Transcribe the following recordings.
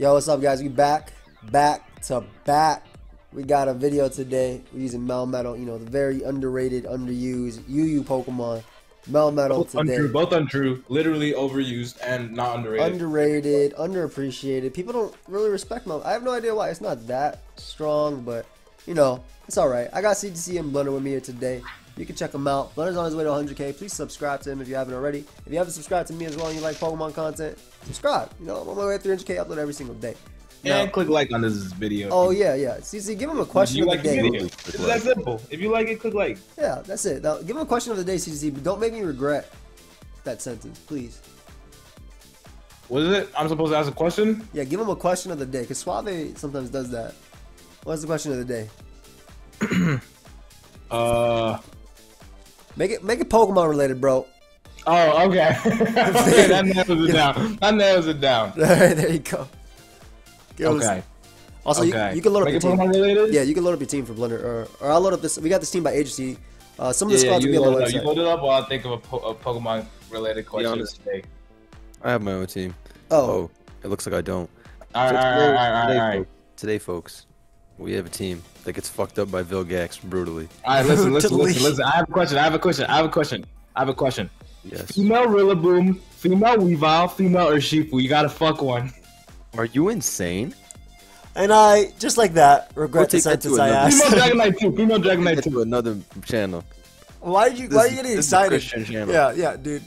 Yo, what's up, guys? We back, back to back. We got a video today. We're using Melmetal, you know, the very underrated, underused UU Pokemon. Melmetal Both today. untrue, both untrue, literally overused and not underrated. Underrated, underappreciated. People don't really respect Mel. I have no idea why. It's not that strong, but you know, it's all right. I got CTC and Blunder with me here today. You can check him out. Blunder's on his way to 100k. Please subscribe to him if you haven't already. If you haven't subscribed to me as well and you like Pokemon content, subscribe. You know, I'm on my way to 300k. Upload every single day. Now- and click like on this video. oh yeah, yeah. CC, give him a question you of like the the day. video? It's that simple. If you like it, click like. Yeah, that's it. Now, give him a question of the day, CC. But don't make me regret that sentence, please. What is it? I'm supposed to ask a question. Yeah, give him a question of the day, because Suave sometimes does that. What's the question of the day? Uh. Make it make it Pokemon related, bro. Oh, okay. okay, that nails it down. That nails it down. Alright, there you go. Give Okay. Also, okay. you, you can load up your team. Related. Yeah, you can load up your team for Blunder, or, or I'll load up this. We got this team by agency. Uh, some of Yeah, the yeah, squads will be on the it up. you load it up while I think of a, po- a Pokemon related question honest. today. I have my own team. Oh, Oh, it looks like I don't. All right, So all right, today, all right, all right, today, all right. folks, today, folks, we have a team that gets fucked up by Vilgax brutally. All right, listen, listen, listen, listen. I have a question. I have a question. I have a question. I have a question. Yes. Female Rillaboom, female Weavile, female Urshifu. You gotta fuck one. Are you insane? and I just like that regret We'll take that to sentence I another- asked. Female Dragonite too. Female Dragonite Get too. another channel. why did you? This Why are you getting this is a excited? Christian channel. Yeah, yeah, dude.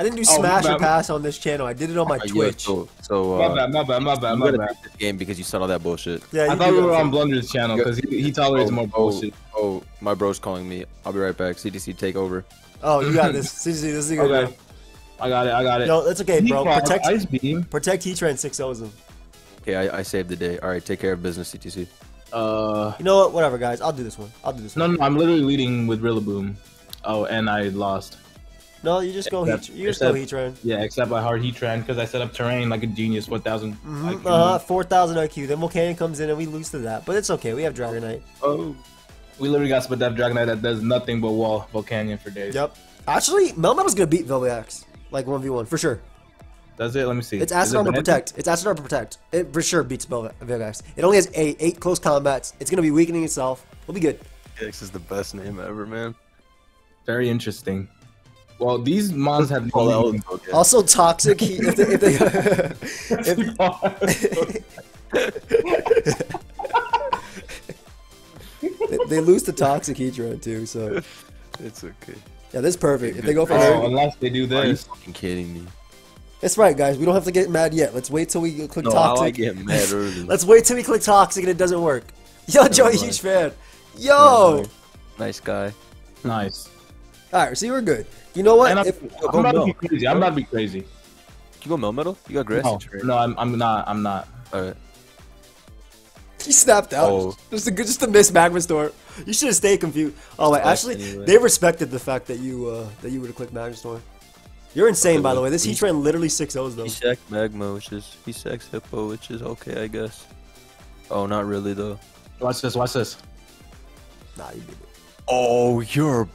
I didn't do Oh, smash my or pass on this channel. I did it on my Uh, yeah, Twitch. so, so My uh, bad, my bad, my bad, my gotta bad. this game because you said all that bullshit. Yeah, I thought do we were on Blunder's channel because he, he tolerates Oh, more oh, bullshit. Oh, my bro's calling me. I'll be right back. CTC, take over. Oh, you got this. CC, this is good. Okay, I got it. I got it. No, that's okay, bro. Protect, Ice Beam. protect Heatran six O's. Okay, I, I saved the day. All right, take care of business, CTC. Uh, You know what? Whatever, guys. I'll do this one. I'll do this no, one. No, no, I'm literally leading with Rillaboom. Oh, and I lost. No, you just go Heat. Except- You just go except- Heatran. Yeah, except I hard Heatran because I set up terrain like a genius. 1,000. IQ. Uh huh. Four thousand IQ. Then Volcanic comes in and we lose to that, but it's okay. We have Dragonite. Oh. We literally got split that Dragonite that does nothing but wall Volcanion for days. Yep. Actually, Melmetal's gonna beat Velvex. Like one v one for sure. That's it. Let me see. It's Is Acid it Armor Banana? Protect. It's Acid Armor Protect. It for sure beats Velve- Velvex. It only has eight eight close combats. It's gonna be weakening itself. We'll be good. X is the best name ever, man. Very interesting. Well, these mons have oh, Call out. Also toxic. He, if they, if they, if, they, they lose the toxic Heatran too. So It's okay. yeah, this is perfect. If they go for oh, her, unless they do this. Are you fucking kidding me? that's right, guys. We don't have to get mad yet. Let's wait till we click No, I toxic. like get mad early. Let's wait till we click toxic and it doesn't work. Yo, Joey, mind. huge fan. Yo. Nice guy. Nice. All right, see, we're good. You know what? I'm, If, I'm about to be crazy. I'm about to be crazy. You go Melmetal? You got grass No, no, I'm, I'm not. I'm not. Alright. he snapped out. Oh. Just a good, just a miss Magma Storm. You should have stayed confused. Oh wait, actually, anyway. they respected the fact that you uh that you would have clicked Magma Storm. You're insane, Okay, by the way. This he- Heatran literally six O's though. He sacked Magma, which is he sacks Hippo, which is okay, I guess. Oh, not really though. Watch this. Watch this. Nah, you beat it. Oh, you're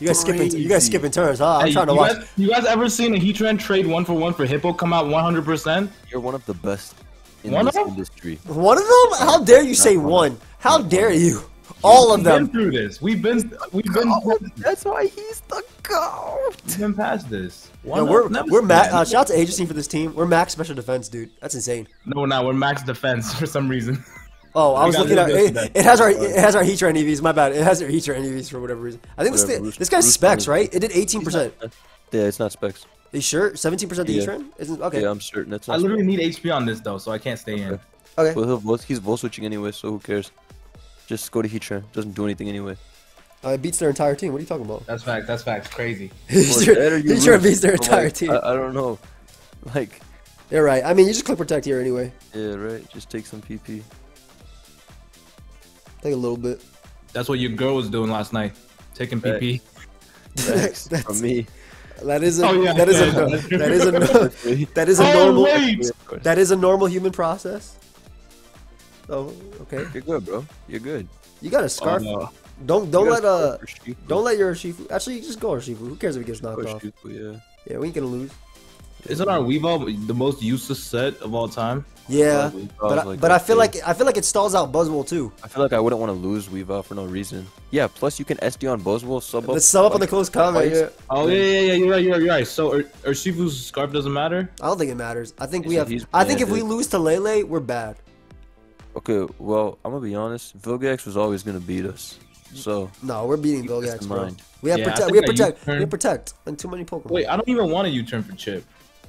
You guys skipping. You guys skipping turns, huh? I'm Hey, trying to you watch. Guys, you guys ever seen a Heatran trade one for one for Hippo come out 100? percent you're one of the best in One this of them? industry. One of them? How dare you say one. one? How dare you? All of them. We've been them. through this. We've been. We've been. That's why he's the goat. We've been past this. Yeah, One we're of- never we're seen max. Uh, shout out to agency for this team. We're max special defense, dude. That's insane. No, we're not. We're max defense for some reason. Oh, I was looking at little it, bit it has our it has our Heatran EVs. My bad. It has our heat Heatran EVs for whatever reason. I think this Whatever, thing- Bruce- this guy's Bruce specs, Wayne. right? It did 18 percent. Yeah, it's not specs. Are you sure? 17 percent the Yeah. Heatran? Isn't okay. Yeah, I'm certain that's I not. literally need HP on this though, so I can't stay in. Okay. Okay. Well, he'll vol- he's vol switching anyway, so who cares? Just go to heat Heatran. Doesn't do anything anyway. Uh, it beats their entire team. What are you talking about? That's facts. That's facts. Crazy. Heatran Heatran beats their I'm entire like, team. I, I don't know. Like, You're right. I mean, you just click protect here anyway. yeah, right. Just take some PP. Take a little bit. That's what your girl was doing last night, taking Right. PP. Thanks That's- from me. That is a Oh, yeah, that is yeah, a that's that is a that is a Oh, normal wait! that is a normal human process. Oh, okay. You're good, bro. You're good. You got a scarf. Oh, no. Don't don't let uh score for Shifu. don't let your Shifu. Actually, just go Shifu. Who cares if he gets knocked Go off? Shifu, yeah. Yeah, we ain't gonna lose. Isn't our Weavile the most useless set of all time? Yeah, Weavile but I, like, but I feel okay. like I feel like it stalls out Buzzwole too. I feel like I wouldn't want to lose Weavile for no reason. Yeah, plus you can SD on Buzzwole, sub up. Let's sum up on the close comment. twice. Yeah. Oh yeah, yeah, yeah. You're right. You're right. You're right. So Ur- Urshifu's scarf doesn't matter. I don't think it matters. I think He we have. I think if we lose to Lele, we're bad. Okay, well, I'm gonna be honest. Vilgax was always gonna beat us. So No, we're beating Vilgax, bro. We have Yeah, protect. We have protect. We have protect, and too many Pokemon. Wait, I don't even want a U-turn for Chip.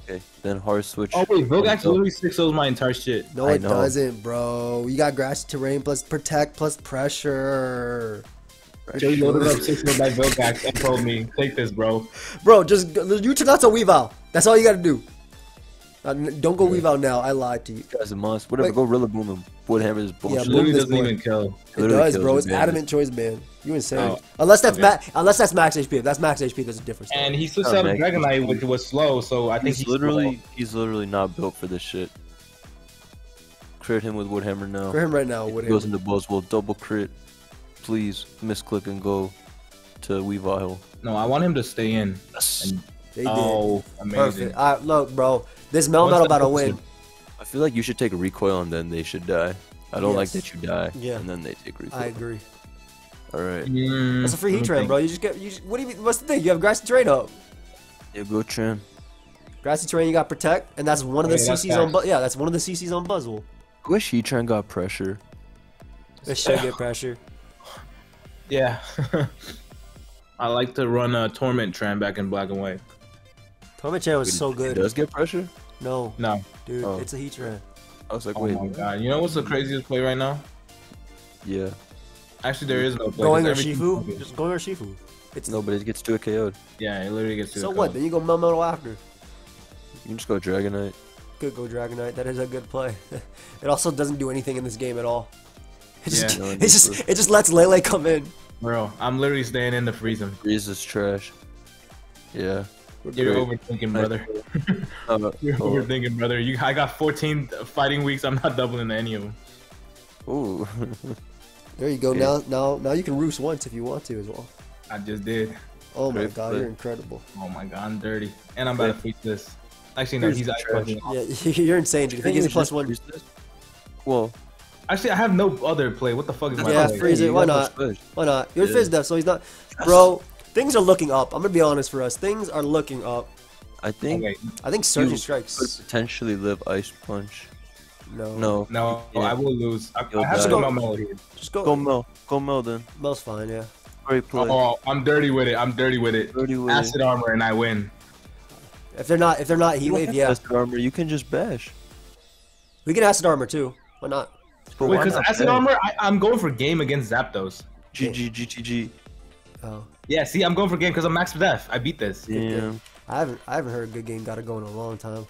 Okay, then hard switch. Oh wait, Vilgax So- literally six O's my entire shit. no, I it know. doesn't, bro. You got grassy terrain plus protect plus pressure. Jay loaded up six O's by Vilgax and told me, "Take this, bro." Bro, just go- you turn out to Weavile. That's all you gotta do. Uh, don't go weave out now. I lied to you. Guys, a monster. Whatever. Wait. Go Rillaboom and Woodhammer is Yeah, bullshit. Boom Literally this doesn't boy. even kill. It Literally does, bro. It's man. adamant choice, man. You insane. Oh, unless that's okay. ma- unless that's max HP. If that's max HP, there's a difference. And he switched Oh, out man. Dragonite, which was slow. So I think He's he's literally, he's literally not built for this shit. Crit him with Woodhammer now. For him right now, He would goes into Buzzwole, double crit. Please misclick and go to Weavile. No, I want him to stay in. Yes. And, They did. oh, amazing. Perfect. All right, look, bro. This Melmetal about to win. I feel like you should take a recoil and then they should die. I don't like that you die Yeah. and then they take recoil. I agree. All right. Mm, That's a free Heatran, think. bro. You just get. You just, what do you mean? What's the thing? You have grassy terrain up. Yeah, go train. Grassy terrain, you got protect, and that's one of the Okay, that's CCs on. facts. Bu- yeah, that's one of the CCs on Buzzwole. I wish Heatran got pressure. This should get pressure. Yeah. I like to run a Torment Tran back in black and white. Torment Tran was so It good. does get pressure? No, No. dude, Oh. it's a Heatran. I was like, Oh wait. my god. You know what's the craziest play right now? Yeah. Actually, there is no play. Going or 'cause everything's Shifu? Just going or Shifu. It's No, but it gets to a KO'd. Yeah, it literally gets to a KO'd. so what? Then you go Melmetal after. You can just go Dragonite. Good go Dragonite. That is a good play. it also doesn't do anything in this game at all. It just, Yeah. No, it just, it just lets Lele come in. Bro, I'm literally staying in to freeze him. Freeze is trash. Yeah. You're great. overthinking, brother. Uh, You're oh, overthinking, brother. You, I got 14 fighting weeks. I'm not doubling any of them. ooh. There you go. Yeah. Now, now, now you can roost once if you want to as well. I just did. Oh my Great god, play. you're incredible. Oh my god, I'm dirty. And I'm about to freeze this. Actually, no, Freeze he's is ice trash. Yeah, you're insane, Do you think he's you plus one, Well, Actually, I have no other play. What the fuck is my Yeah, play? freeze it. Why not? why not? You're Yeah. Fizz Def, so he's not. Bro, things are looking up. I'm gonna be honest for us. Things are looking up. I think Okay, I think Surging You Strikes. could potentially live Ice Punch. No. No. no, Yeah. I will lose. I, You'll I have to die. go my melody. Just go. Go Mel. Go Mel then. Mel's fine, yeah. Great play. Oh, I'm dirty with it. I'm dirty with it. Dirty with Acid armor and I win. If they're not, if they're not Heat You Wave, yeah, Acid armor. You can just bash. we can Acid Armor too. Why not? But Wait, because not acid armor, I, I'm going for game against Zapdos. GG GTG. Oh, Yeah, see, I'm going for game because I'm max death. I beat this. Yeah. I haven't, I haven't heard a good game got it going in a long time.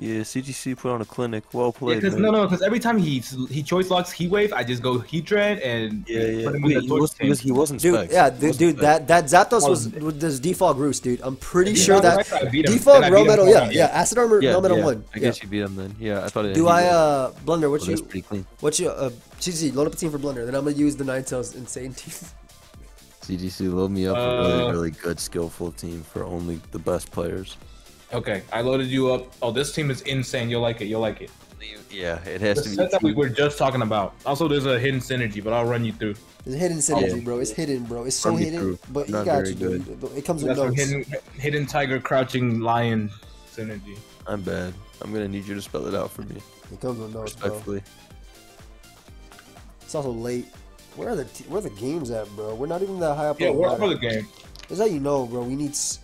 Yeah. CTC put on a clinic. Well played. Because man. no, no, because every time he he choice locks Heat Wave, I just go Heat Dread and Yeah, yeah. put him Wait, he, was, he, was, he wasn't Dude, specs. yeah, dude, wasn't dude specs. that that Zapdos was with this default Roost, dude. I'm pretty Yeah, sure that I beat default Then I beat Raw him Metal, for yeah, yeah, Acid Armor, yeah, Raw Metal yeah. one. I yeah. guess you beat him then. Yeah, I thought it. Do I, uh, Blunder? What oh, that's you, pretty clean. what you, uh, CC, load up a team for Blunder, then I'm gonna use the Ninetales Insane team. CTC load me up a Uh, really, really good, skillful team for only the best players. Okay, I loaded you up. Oh, this team is insane. You'll like it. You'll like it. Yeah, it has The to be. set that we were just talking about. Also, there's a hidden synergy, but I'll run you through. It's hidden synergy, Yeah. bro. It's hidden, bro. It's so hidden, through. but you Not got very you, dude. It comes We with got some notes. hidden, hidden tiger, crouching lion synergy. I'm bad. I'm gonna need you to spell it out for me, It comes with notes, bro. respectfully. It's also late. Where are the where are the games at, bro? We're not even that high up. Yeah, on the we're ladder. the game. That's how you know, bro. We need s-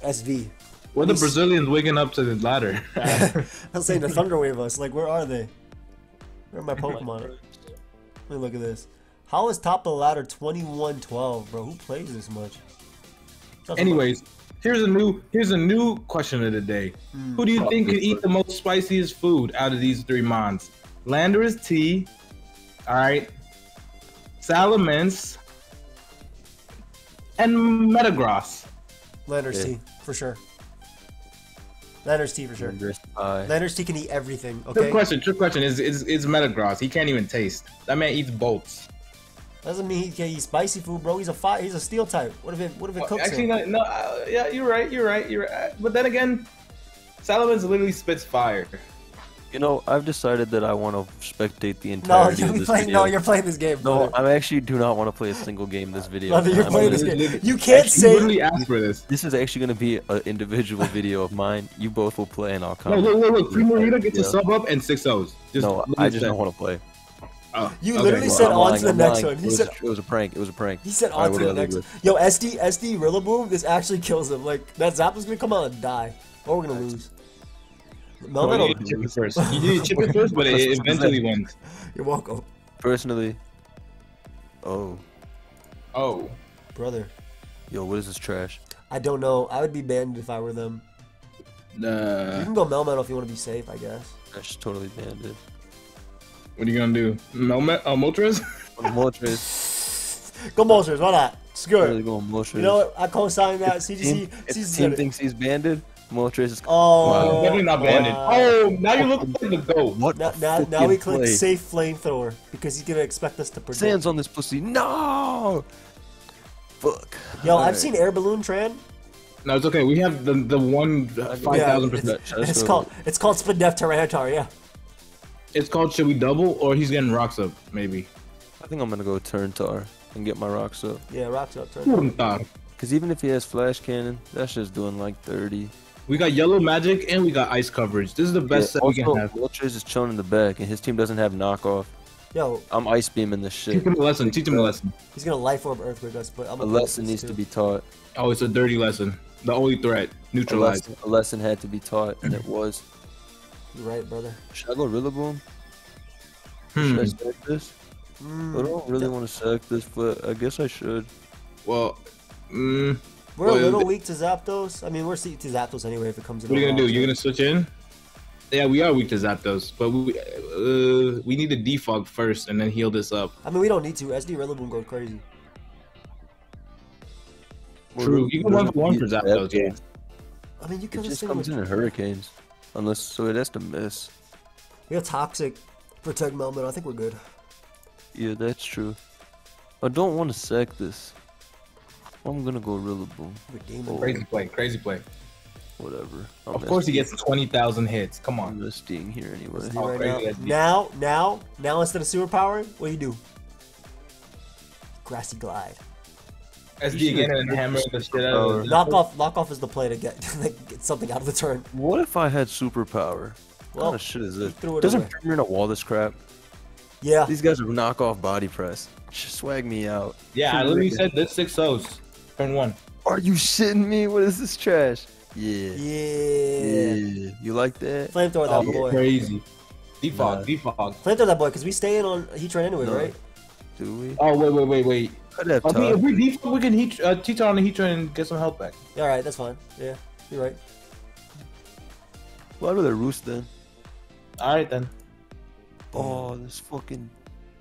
SV. We're the Let me s- Brazilians waking up to the ladder. I'm saying the Thunder Wave us. Like, where are they? Where are my Pokemon? Let me look at this. How is top of the ladder 21-12, bro? Who plays this much? Sounds Anyways, here's a new here's a new question of the day. Hmm. Who do you think could eat the most spiciest food out of these three mons? Landorus T, all right, Salamence, and Metagross. Landers Yeah. T, for sure. Landers T, for sure. Wrist pie. T can eat everything, Trick okay? question, trick question is is is Metagross. He can't even taste. That man eats bolts. Doesn't mean he can eat spicy food, bro. He's a fi- He's a steel type. What if it? What if it cooks Actually, him? no, no uh, yeah, you're right, you're right, you're right. But then again, Salamence literally spits fire. You know, I've decided that I want to spectate the entire. No, entirety you're of this playing. video. No, you're playing this game. No, brother. I actually do not want to play a single game this video. Brother, you're I'm playing this game. Literally- You can't Actually, say. literally asked for this. This is actually going to be an individual video of mine. You both will play, and I'll No, comment. look, look, look. Primarina gets a sub up and six O's. Just No, I just say. don't want to play. Oh, You okay. literally Well, said I'm on lying, to the I'm next lying. one. He it, was said- a, it was a prank. It was a prank. He said Alright, on to the next. leave Yo, SD SD Rillaboom. This actually kills him. Like that Zapdos gonna come out and die, or we're gonna lose. Oh, you Melmetal, need to chip it first. You need to chip it first, but it eventually wins. you're welcome, Personally, oh, Oh. brother. yo, what is this trash? I don't know. I would be banned if I were them. Nah. You can go Melmetal if you want to be safe, I guess. That's just totally banned it. what are you gonna do? Melmet? Uh, Moltres? Moltres, Go Moltres, why not? Screw really it. going Moltres. You know what? I co-sign that. CTC. if the CTC. team thinks he's banded, Moltres is. Oh, Wow, definitely not banded. wow. Oh, now you look like the goat. What Now, a now, now we click play. safe flamethrower because he's gonna expect us to predict. Sands on this pussy. No. Fuck. Yo, I've Alright. seen air balloon Tran. No, it's okay. We have the the one five thousand it's, percent. Let's it's called it's called Spin Def Tyranitar. Yeah. It's called should we double or he's getting rocks up maybe. I think I'm gonna go turn tar and get my rocks up. Yeah, rocks up. Turn. Punta. Cause even if he has flash cannon, that's just doing like 30. We got yellow magic and we got ice coverage. This is the best Yeah, set we can have. Moltres is chilling in the back, and his team doesn't have knockoff. Yo, I'm ice beaming this shit. Teach him a lesson. Teach him a lesson. he's gonna life orb earthquake us, but I'm A gonna lesson needs to be taught. Oh, it's a dirty lesson. The only threat. A Neutralized. lesson, a lesson had to be taught, and it was. You're right, brother. Should I go Rillaboom? Hmm. Should I sack this? I Mm, don't really want to sack this, but I guess I should. Well, mm, we're a little weak to Zapdos. I mean, we're weak to Zapdos anyway if it comes in. what are you gonna do? You're gonna switch in? Yeah, we are weak to Zapdos, but we uh, we need to defog first and then heal this up. I mean, we don't need to. SD Rillaboom goes crazy. True. You can one for one for Zapdos, yeah. I mean, you It kill this just comes with. in in hurricanes, unless so it has to miss. We have toxic. Protect Melmetal. I think we're good. Yeah, that's true. I don't want to sack this. I'm gonna go Rillaboom. We're. Oh. Crazy play, crazy play. Whatever. I'm Of course he gets twenty thousand hits. Come I'm on. Here anyway. Oh, right now. Now, now, now, instead of super powering, what do you do? Grassy glide. SD again and hammer the shit out of it. Knock off, knock off is the play to get, like, get something out of the turn. What if I had superpower? What Well, kind of shit is this? threw it Doesn't away. Premier wall this crap? Yeah. These guys are knockoff body press. Just swag me out. Yeah, I literally said this six O's. Turn one. Are you shitting me? What is this trash? Yeah. Yeah. Yeah. You like that? Flamethrower that Oh, boy. crazy. Defog, Nah. defog. Flamethrower that boy, because we stay in on train anyway, No. right? Do we? Oh wait, wait, wait, wait. Could have I if we defog, we can heat, uh, teach on the Heatran and get some health back. Yeah, alright, that's fine. Yeah, you're right. Why do they roost then? All right then. Oh, this fucking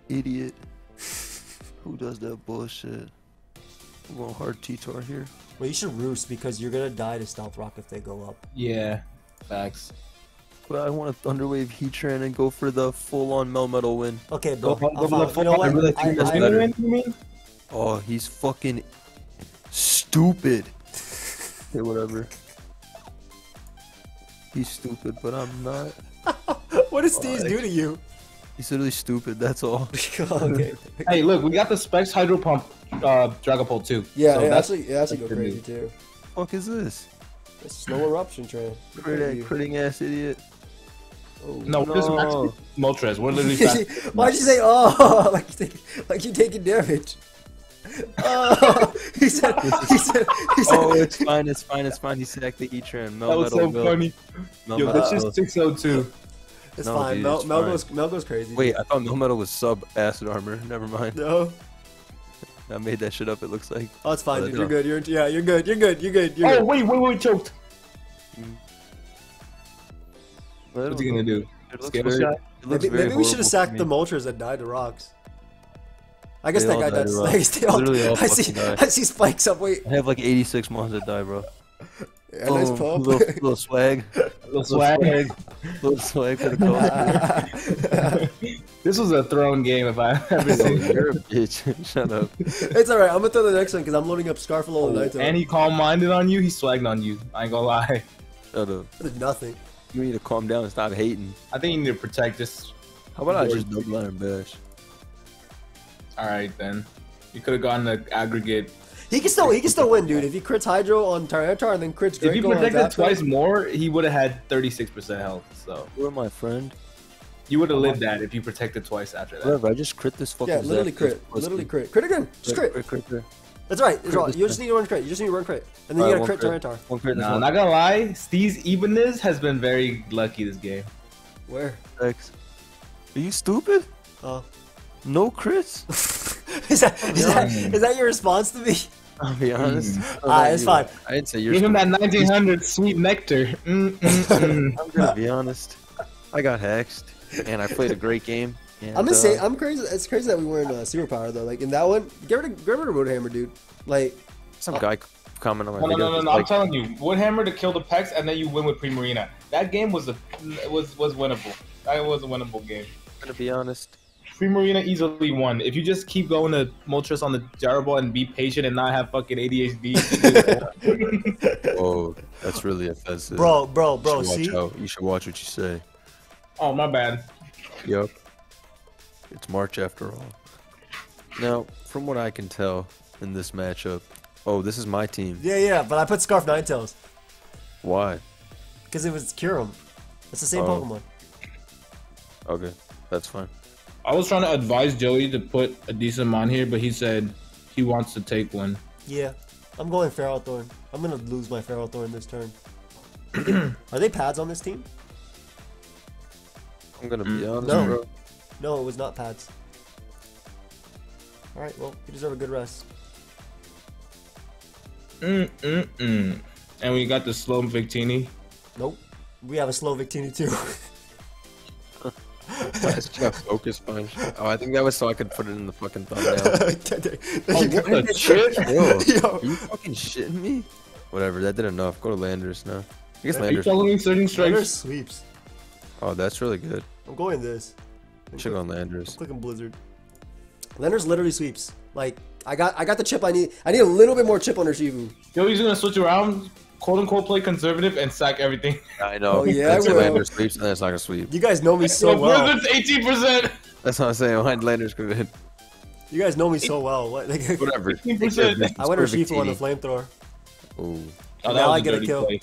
idiot. Who does that bullshit? I'm going hard T-Tar here. Well, you should roost because you're gonna die to Stealth Rock if they go up. Yeah, facts. But I want to Thunderwave Heatran and go for the full-on Melmetal win. Okay, bro. Go- I'll go follow- for the you know full- what? I really I- that's I- better. You mean? Oh, he's fucking stupid. okay, whatever. He's stupid, but I'm not. what does oh, Steez Oh, do to you? He's literally stupid, that's all. okay. Hey, look, we got the Specs Hydro Pump uh, Dragapult too. Yeah, So it that's- actually, it actually go that's crazy good too. fuck is this? It's snow eruption train. Look at Crit, you. critting ass idiot. Oh. No, this is No. actually Moltres. We're literally fast. Why'd you say oh like you take, like you taking damage? Oh, he said he said he said. Oh, it's fine, it's fine, it's fine. He sacked the E-Tran. That was Melmetal so will. funny. Yo, Melmetal this is 602. It's no, fine. dude, Mel, it's Mel fine. goes Mel goes crazy. Wait, I thought Melmetal was sub acid armor. Never mind. no. I made that shit up. It looks like. Oh, it's fine, dude. You're good. You're yeah. You're good. You're good. You're good. You're Oh good. wait, wait, wait, choked. Well, What's he gonna do? It looks Scale very, looks Maybe, maybe we should have sacked the me. Moltres that died to rocks. I guess They that guy died to does. rocks. I, guess they all, all I see. died. I see spikes up. Wait, I have like 86 mons that die, bro. Yeah, nice Boom. pump. Little, little swag. Little swag. Little swag for the code. This was a thrown game if I ever seen. You're a bitch. Shut up. it's alright. I'm gonna throw the next one because I'm loading up Scarfalo and oh, Naito. And he calm minded on you. He swagged on you. I ain't gonna lie. Shut up. That is nothing. You need to calm down and stop hating. I think you need to protect this. How about I Board. just double line and bash? All right, then. You could have gotten the aggregate. He can still he can still win, dude. If he crits Hydro on Tyranitar and then crits If you protected Zapdos. twice more, he would have had 36% health. So You're my friend. you would have lived that if you protected twice after that. Whatever, I just crit this fucking Yeah, literally Zapdos crit. pussy. Literally crit. Crit again. Just crit. Crit, crit, crit. That's right. That's right. You just need to run crit. You just need to run crit. And then Alright, you gotta crit crit. Tyranitar. One crit, this Nah, one. not gonna lie, Steez Ibanez has been very lucky this game. Where? X. Are you stupid? Oh. No crits? is that oh, is that is that your response to me? I'll be honest. Ah, it's fine. I didn't say you're Give him that 1900 sweet nectar. Mm, mm, mm. I'm gonna be honest. I got hexed, and I played a great game. And, I'm just saying. uh, I'm crazy. It's crazy that we weren't uh, superpower though. Like in that one, get rid of get rid of Woodhammer, dude. Like some guy comment on my No, no, video. no, no, was no. I'm telling you, Woodhammer to kill the Pex, and then you win with Primarina. That game was a was was winnable. That was a winnable game. I'm gonna be honest. Primarina easily won. If you just keep going to Moltres on the gyro and be patient and not have fucking ADHD. Oh, that's really offensive. bro, bro, bro. should watch See, out. You should watch what you say. oh my bad. Yep. It's March after all. Now, from what I can tell in this matchup, oh, this is my team. yeah, yeah. But I put Scarf Ninetales Why? because it was Kyurem. It's the same Oh. Pokemon. Okay, that's fine. I was trying to advise Joey to put a decent mon here, but he said he wants to take one. Yeah, I'm going Ferrothorn. I'm gonna lose my Ferrothorn this turn. Are they pads on this team? I'm gonna be honest, No. bro. No, it was not pads. All right, well, you deserve a good rest. Mm mm mm. And we got the slow Victini. Nope, we have a slow Victini too. That's just focus punch. Oh, I think that was so I could put it in the fucking thumbnail. Oh, what the shit? Yo, Yo. are you fucking shitting me? Whatever, that did enough. Go to Landers now. I guess Are you Landers. following Surging Landers Strikes? sweeps. Oh, that's really good. I'm going this. I'm Should go click- on Landers. clicking Blizzard. Landers literally sweeps. Like I got, I got the chip I need. I need a little bit more chip on Urshifu. he's gonna switch around, quote unquote, play conservative and sack everything. I know. Oh, yeah, that's I. Landers sweeps, and then it's not gonna sweep. You guys know me so So well. Blizzard's 18%. That's what I'm saying. Why Landers could have You guys know me so well. What? Whatever. 18%. I went Urshifu on the flamethrower. Ooh. Oh, that Now I get a dirty kill. play.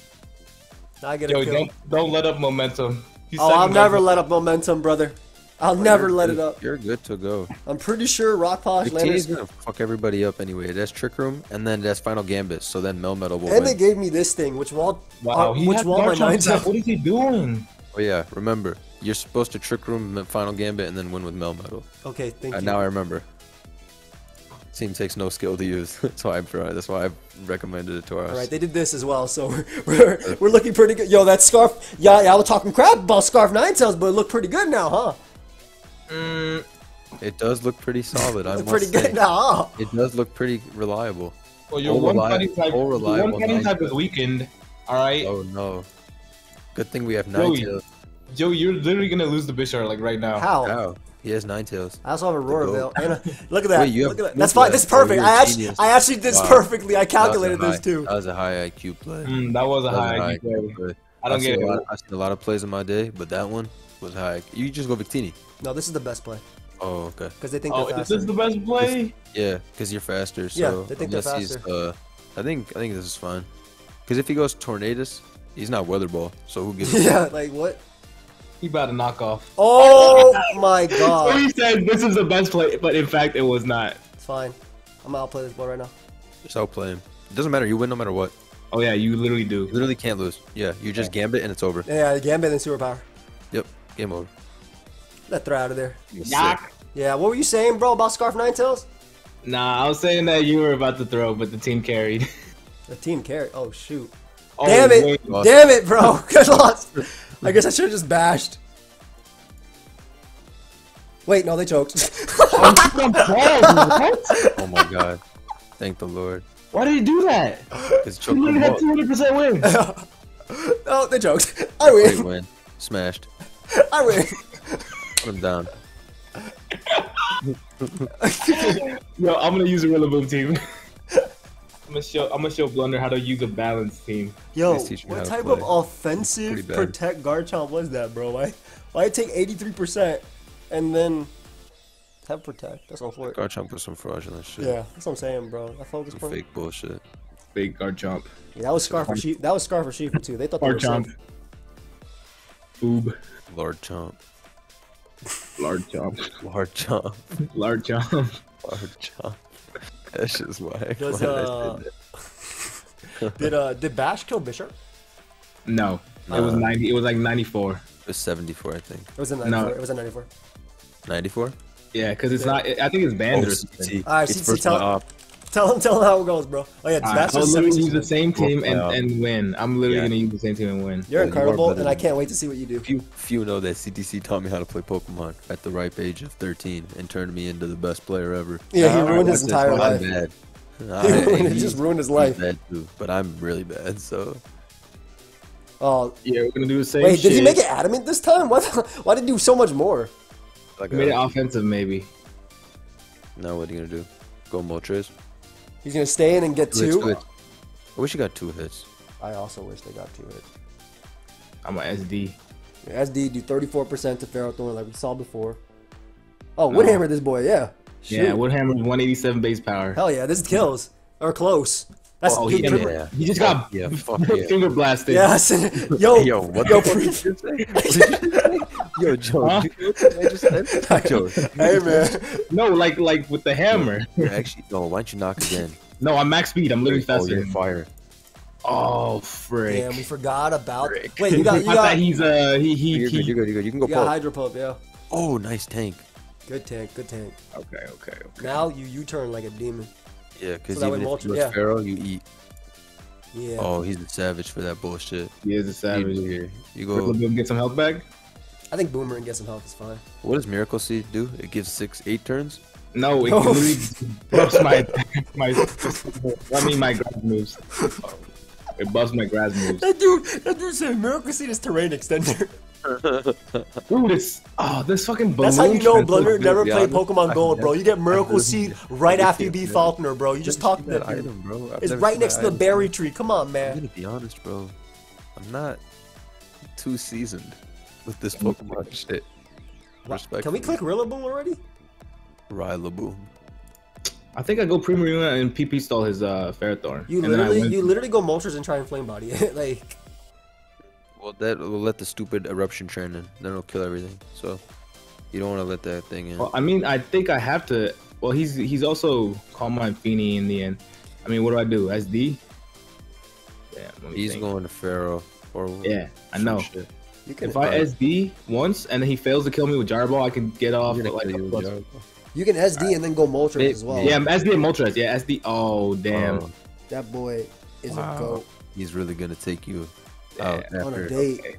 Now I get a Joey, kill. don't don't let up momentum. He's Oh, I'll never best. let up momentum, brother. I'll never You're let it up. You're good to go. I'm pretty sure Rock Polish Victini's Landers, gonna fuck everybody up anyway. That's Trick Room, and then that's Final Gambit. So then Melmetal will and they gave me this thing, which wall, Wow, uh, he which had wall my Dark Charm nine staff. What is he doing? Oh yeah, remember, you're supposed to Trick Room Final Gambit and then win with Melmetal. Okay, thank Uh, you. now I remember. Team takes no skill to use. that's why I'm that's why I recommended it to us. All right, they did this as well, so we're, we're, we're looking pretty good. Yo, that scarf, yeah, yeah, I was talking crap about Scarf Ninetales, but it looked pretty good now, huh? Mm, It does look pretty solid. I Look must pretty say. good now. It does look pretty reliable. well, your All one reliable- type, all your reliable one fighting type is weakened. All right, Oh no. Good thing we have Joey. Ninetales. Joey, you're literally gonna lose the Bisharp like right now. How? Wow. He has Ninetales. I also have a Aurora goat. Veil. And a, look at that. Wait, you look at that. That's fine. This is flag. Oh, perfect. you're I a actually, genius. I actually did this Wow. perfectly. I That was calculated high- this too. That was a high IQ play. Mm, that was a That was high high IQ play. IQ play. I don't I've get it. A lot, I've seen a lot of plays in my day, but that one was high. You just go Victini. No, this is the best play Oh, okay. because they think Oh, they're faster. this is the best play. Yeah, because you're faster. So Yeah, they think they're unless he's, faster. uh, I think I think this is fine. Because if he goes tornadoes, he's not Weather Ball. So who gives? a yeah, like what? He about to knock off. Oh my So god! he said this is the best play, but in fact it was not. It's fine. I'm gonna outplay this ball right now. Just outplay him. It doesn't matter. You win no matter what. Oh yeah, you literally You do. literally can't lose. Yeah, you just gambit and it's over. Yeah, Gambit and Superpower. Yep, game over. That throw out of there. You're Yak. sick. Yeah, what were you saying, bro, about Scarf Ninetales? Nah, I was saying that you were about to throw, but the team carried. The team carried. Oh shoot! Oh, Damn it! Damn it, bro! Good lost. I guess I should have just bashed. Wait, no, they choked. Oh my god. Thank the Lord. Why did he do that? Because He choke literally had 200 percent win. oh, they joked. I Great win. win. Smashed. I win. Put him down. Yo, I'm gonna use a Rillaboom team. I'm gonna show. I'm gonna show Blunder how to use a balanced team. Yo, Please teach me what type of offensive Pretty bad. protect Garchomp was that, bro? Why, why take 83% and then have protect? That's all for it. Garchomp was some fraudulent shit. Yeah, that's what I'm saying, bro. I focus Some point. fake bullshit. Fake guard jump. Yeah, that was Scar for Sheep. That was Scar for Sheep too. They thought they were Guard jump. safe. Boob. Lord chomp. Lord jump. Lord chomp. Large jump. Lord chomp. That's just why. Does, why did uh, say? Did uh did Bash kill Bisharp? No. It was Uh, 90. It was like 94. It was 74, I think. It was a ninety four. No. 94. It was a 94. 94? Yeah, because it's Yeah. not. I think it's banned or Oh, something. CT. All right, It's CT, first tell- my op. Tell him, tell him how it goes, bro. Oh yeah, Alright, that's I'll just literally use the same team and, and win. I'm literally Yeah. gonna use the same team and win. You're Yeah, you incredible, and I can't wait to see what you do. Few, few know that CTC taught me how to play Pokemon at the ripe age of 13 and turned me into the best player ever. Yeah, he ruined his entire life. I'm bad. He I- he just ruined his life. bad too, but I'm really bad, so. Oh, Yeah, we're gonna do the same. wait, did he make it adamant this time? Why, why did he do so much more? Like, Made it offensive, maybe. now what are you gonna do? Go Moltres? He's gonna stay in and get Two hits, two two. hits. I wish you got two hits. I also wish they got two hits. I'm a SD. Yeah, SD do 34% to Ferrothorn like we saw before. Oh, Woodhammer this boy, yeah. Yeah, Shoot. Woodhammer's 187 base power. Hell yeah, this kills. Or close. That's Oh, dude, yeah, yeah. He just got Yeah, fuck yeah. finger blasted. Yes. Yo, Yo, what yo, the fuck did you say? What did you say? Yo, Joe, Huh? you- what just said? Joe, hey man. No, like like with the hammer. you're actually, no, why don't you knock again? No, I'm max speed. I'm literally Oh, you're fire. Oh, frick. Damn, we forgot about. Frick. Wait, you got you I got thought he's uh he he, You're he good, you're good, you're good. You can go you got. Hydro Pump, yeah. Oh, nice tank. Good tank, good tank. Okay, okay, okay. Now you you turn like a demon. Yeah, because So even way if you Moltres- yeah. Pharaoh, you eat. Yeah. Oh, he's a savage for that bullshit. He is a savage. here. You Go go. get some health back. I think Boomer and get some health is fine. What does Miracle Seed do? It gives six, eight turns. No, it No. literally buffs my my. I mean my grass moves. It buffs my grass moves. That dude, that dude said Miracle Seed is terrain extender. Ooh, this oh this fucking balloon. That's how you know transfer Blunder never be played honest, Pokemon Gold, bro. You get Miracle Seed right after you beat that. Falconer, bro. You just talked to that that dude. item, bro. I've It's right next to the item. berry tree. Come on, man. I'm gonna be honest, bro. I'm not too seasoned with this Pokemon shit. Respect. Can we click Rillaboom already? Rillaboom? I think I go Primarina and PP stall his uh Ferrothorn. You and literally, you literally go Moltres and try and Flame Body it. like, Well, that will let the stupid eruption train in. Then it'll kill everything. So you don't want to let that thing in. Well, I mean, I think I have to. Well, he's he's also Calm Mind Fini in the end. I mean, what do I do? SD? Yeah, He's think. going to Pharaoh or Yeah, I know. shit. You can, If I uh, SD once and then he fails to kill me with Gyro Ball, I can get off I'm like a you with you can SD and then go Moltres It- as well. Yeah, I'm SD and Moltres. Yeah, SD. Oh damn. Oh, That boy is Wow. a goat he's really gonna take you Damn. out on a date. Okay,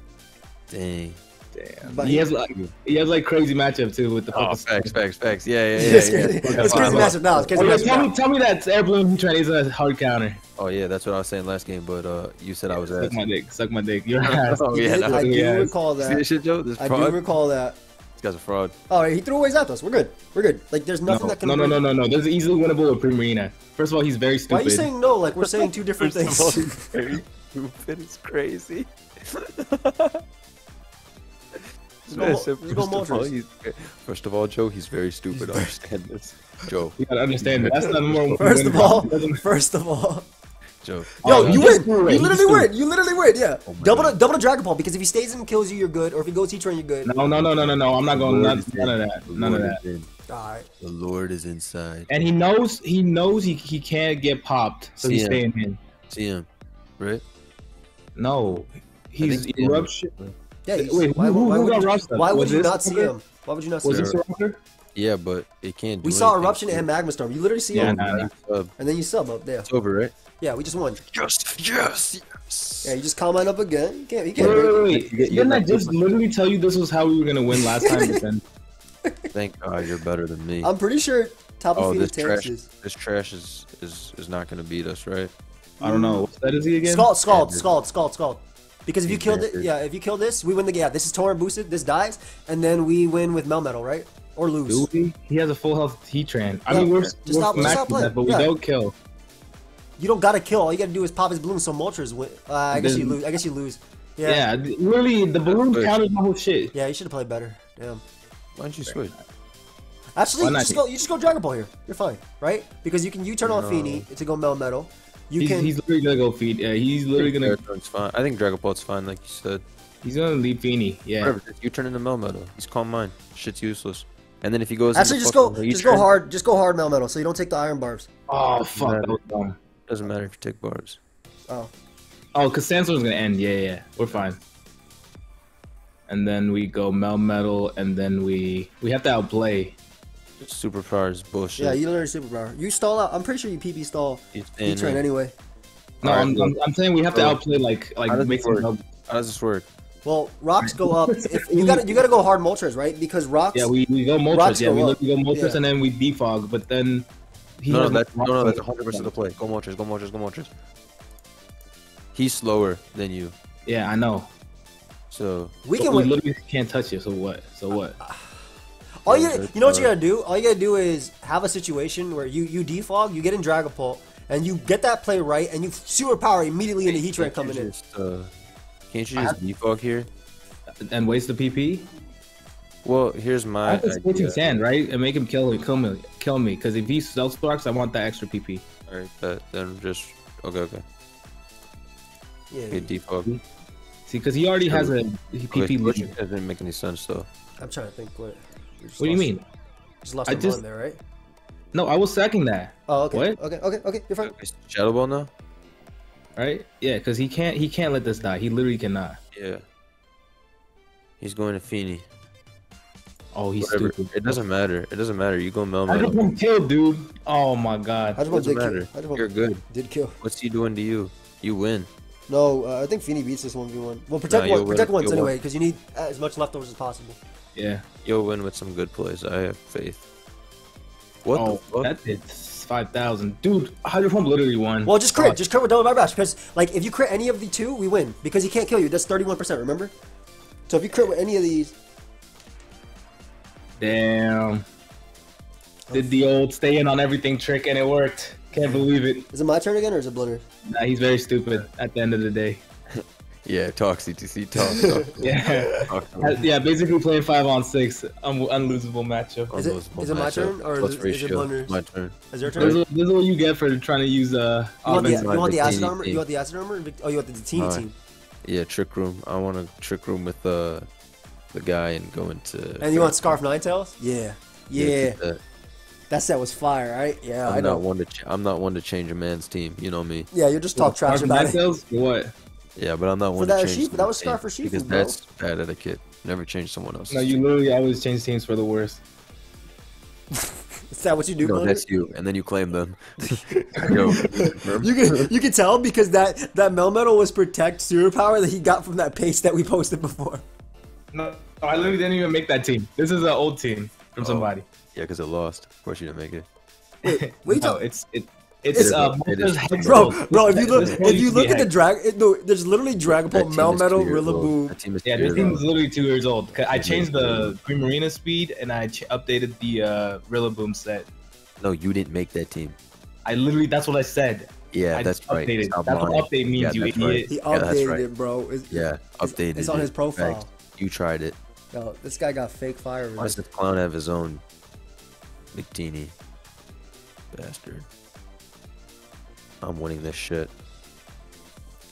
Dang. Damn. But he he- has like he has like crazy matchup too with the. Oh, focus. facts, facts, facts. Yeah, yeah, yeah. it's yeah. crazy, Fuck it's crazy matchup now. It's crazy Oh, matchup tell now. me, tell me that air balloon train is a hard counter. Oh yeah, that's what I was saying last game, but uh, you said I was Suck ass. my dick. Suck my dick. You're ass. Oh He yeah, no, I do yes. recall See that. this shit, Joe? This I do recall that. This guy's a fraud. All right, he threw away Zapdos. We're good. We're good. Like, there's nothing No, that can. no, no, no, no, no. There's easily winnable with Primarina. First of all, he's very Why stupid. are you saying no? Like, we're saying two different First of all, things. he's very stupid. It's crazy. Just go Man Mo- said, just go first, of all, he's, first of all, Joe, he's very stupid. Understand this, Joe. You gotta understand that. That's not more. First of all, first of all, Joe. yo, Oh, you win. You literally win. You literally win. Yeah, Oh double God. the double the Dragon Ball because if he stays and kills you, you're good. Or if he goes T-Train, you're good. No, no, no, no, no, no. I'm not going. Lord None, none of that. None of Lord that. is in. All right. The Lord is inside. And he knows. He knows he he can't get popped, so he's staying in. See him, right? No, he's think he- eruption. Yeah. you- Wait, why, who- why who would got you, Rasta? why would Was you not see him? Why would you not see Was him? this a? Yeah, but it can't. Do We saw anything. Eruption and Magma Storm. You literally see Yeah, him, nah, nah. Uh, and then you sub up there. it's over, right? Yeah, we just won. Yes, yes, yes. Yeah, you just comment up again. You can't. You Wait, can't. wait, break- wait, wait. You get- you Didn't get I just too. literally tell you this was how we were gonna win last time? then Thank God you're better than me. I'm pretty sure Tapu oh, Fini this trash, Texas. this trash is is is not gonna beat us, right? I don't know. What set is he again? Scald, scald, Yeah, scald, scald, scald. Because if you He's kill it, yeah, if you kill this, we win the game. Yeah, this is torrent boosted. This dies, and then we win with Melmetal, right? Or lose. Do we? He has a full health Heatran. I Yeah, mean, we're, just we're stop- just stop playing. that, but we don't kill. you don't gotta kill. All you gotta do is pop his balloon. So Moltres win. Uh, I guess you lose. I guess you lose. Yeah. Yeah, really, the balloon Push. counted my whole shit. Yeah, you should have played better. Damn. Why don't you switch? Actually, Why you just go. You just go Dragapult here. You're fine, right? Because you can U turn on No. Fini to go Melmetal. You He's, can. he's literally gonna go feed. Yeah, he's literally gonna. Dragon's fine. I think Dragapult's fine, like you said. He's gonna leave Fini. Yeah. Whatever. You turn into Melmetal. He's calm mind. Shit's useless. And then if he goes, Actually, just go. fucking Just go hard. Just go hard Melmetal, so you don't take the Iron Barbs. Oh fuck, Matter. that was dumb. Doesn't matter if you take barbs. Oh. Oh, cause Sandstorm's gonna end. Yeah, yeah, yeah. we're fine. And then we go Mel Metal, and then we we have to outplay. Superpowers bullshit. Yeah, you learn superpower. You stall out. I'm pretty sure you PP stall He's U in turn anyway. No, Alright, I'm, I'm, I'm saying we have to outplay like like How does make some help. How does this work? Well, rocks go up. If, you got to you got to go hard Moltres, right? Because rocks. Yeah, we, we go Moltres. Yeah, go we up. literally go Moltres, Yeah. and then we defog. But then he No, no, has that's, no, no, that's 100 percent the play. Go Moltres, go Moltres, go Moltres. He's slower than you, Yeah, I know. so we But can we win. literally can't touch you. So what? So what? Uh, All you you know what you gotta do? All you gotta do is have a situation where you you defog, you get in Dragapult, and you get that play right, and you superpower immediately into Heatran Can't you coming in. uh, can't you just defog here? And waste the PP. Well, here's I my have to switch idea. sand, right? And make him kill me, kill me, kill me. Because if he self sparks, I want that extra PP. Alright, that, then just okay, okay. Yeah, Okay, defog. See, because he already has a Okay, PP switching lead. doesn't make any sense though. I'm trying to think what. We just What do you lost- mean? Just lost I a just- run there, right? No, I was sacking that, Oh, okay. What? Okay, okay, okay. You're fine. Is Shadow Ball now? right? Yeah, because he can't. He can't let this die. He literally cannot. Yeah. He's going to Fini. Oh, he's Whatever. stupid. It doesn't matter. It doesn't matter. You go Mel I just Metal. want kill, dude. Oh my god. I just want Doesn't did kill. matter. I just You're good. did kill. What's he doing to you? You win. No, uh, I think Fini beats this one v one. Well, protect Nah, one, you'll win. protect once You'll anyway, because you need as much leftovers as possible. Yeah. You'll win with some good plays. I have faith. What oh, the fuck? that did five thousand, dude. Hydro Pump literally won. Well, just crit, Fuck. just crit with double my because like if you crit any of the two, we win because he can't kill you. That's thirty one percent. Remember? So if you crit with any of these, Damn. Did the old stay in on everything trick and it worked. Can't believe it. is it my turn again or is it Blunder? Nah, he's very stupid at the end of the day. Yeah, talk CTC, talk. talk. Yeah. talk to Uh, yeah, basically playing five on six, un- unlosable matchup. Is it- Unlosable is it my matchup. turn, or is Plus it- is it ratio. Blunder's? My turn. Is your This turn? is, this is what you get for trying to use uh. You want the, you want the acid armor? team. You want the acid armor? Vic- Oh, you want the teeny Alright. team. Yeah, trick room. I want a trick room with uh, the guy and go into. And you want Scarf Ninetales? Yeah. Yeah. keep that. That set was fire, right? Yeah, I'm I know. not one to. Ch- I'm not one to change a man's team. You know me. Yeah, you just talk trash Scarf about it. What? Yeah, but I'm not one that to change. Shifu- that was Scar team for Shifu, because bro. that's bad etiquette. Never change someone else. No, you literally always change teams for the worst. Is that what you do, No, Blunder? that's you, and then you claim them. Yo, You can you can tell because that that Melmetal was protect superpower that he got from that paste that we posted before. No, no, I literally didn't even make that team. This is an old team from Oh. somebody. yeah, because it lost. Of course you didn't make it. What are you no, it's it. It's, It is- uh, it is- Monsters Bro, bro, if you look if you look at the drag, it- no, there's literally That Dragapult, team is Melmetal, two years. Rillaboom. Team is Yeah, two this years team is old. literally two years old. 'Cause I changed the Green Marina speed and I ch- updated the uh, Rillaboom set. No, you didn't make that team. I literally, that's what I said. Yeah, I that's right. updated. Stop That's what update means, Yeah, you that's right. idiot. He Yeah, updated right. it, bro. It's, Yeah, it's- updated. It's on it. his profile. Fact. You tried it. Yo, this guy got fake fire. Why does this clown have his own Victini? Bastard. I'm winning this shit.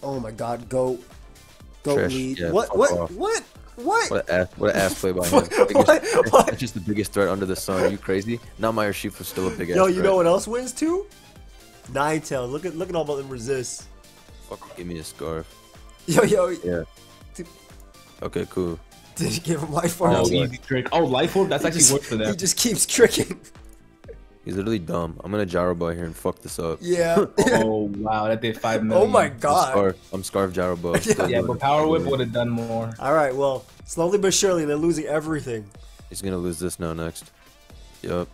Oh my god, goat. Goat Trash, lead. yeah, what fuck what off. what what? What an ass, what an ass play by him. Biggest- what- what? Just the biggest threat under the sun. Are you crazy? Now my Urshifu was still a big ass Yo, you threat. know what else wins too? Ninetales. Look at look at all of them resist. Fuck, give me a scarf. Yo yo, Yeah. Okay, cool. did he give him life form? Oh, easy trick. Oh, Life Orb? That's He actually just- worse for He just keeps tricking. He's literally dumb. I'm gonna gyro ball here and fuck this up. Yeah. Oh, wow, that did five million. oh my I'm god. Scarf. I'm scarf gyro ball. Still Yeah, but. Power Whip would have done more. All right, well, slowly but surely they're losing everything. He's gonna lose this now next. Yup.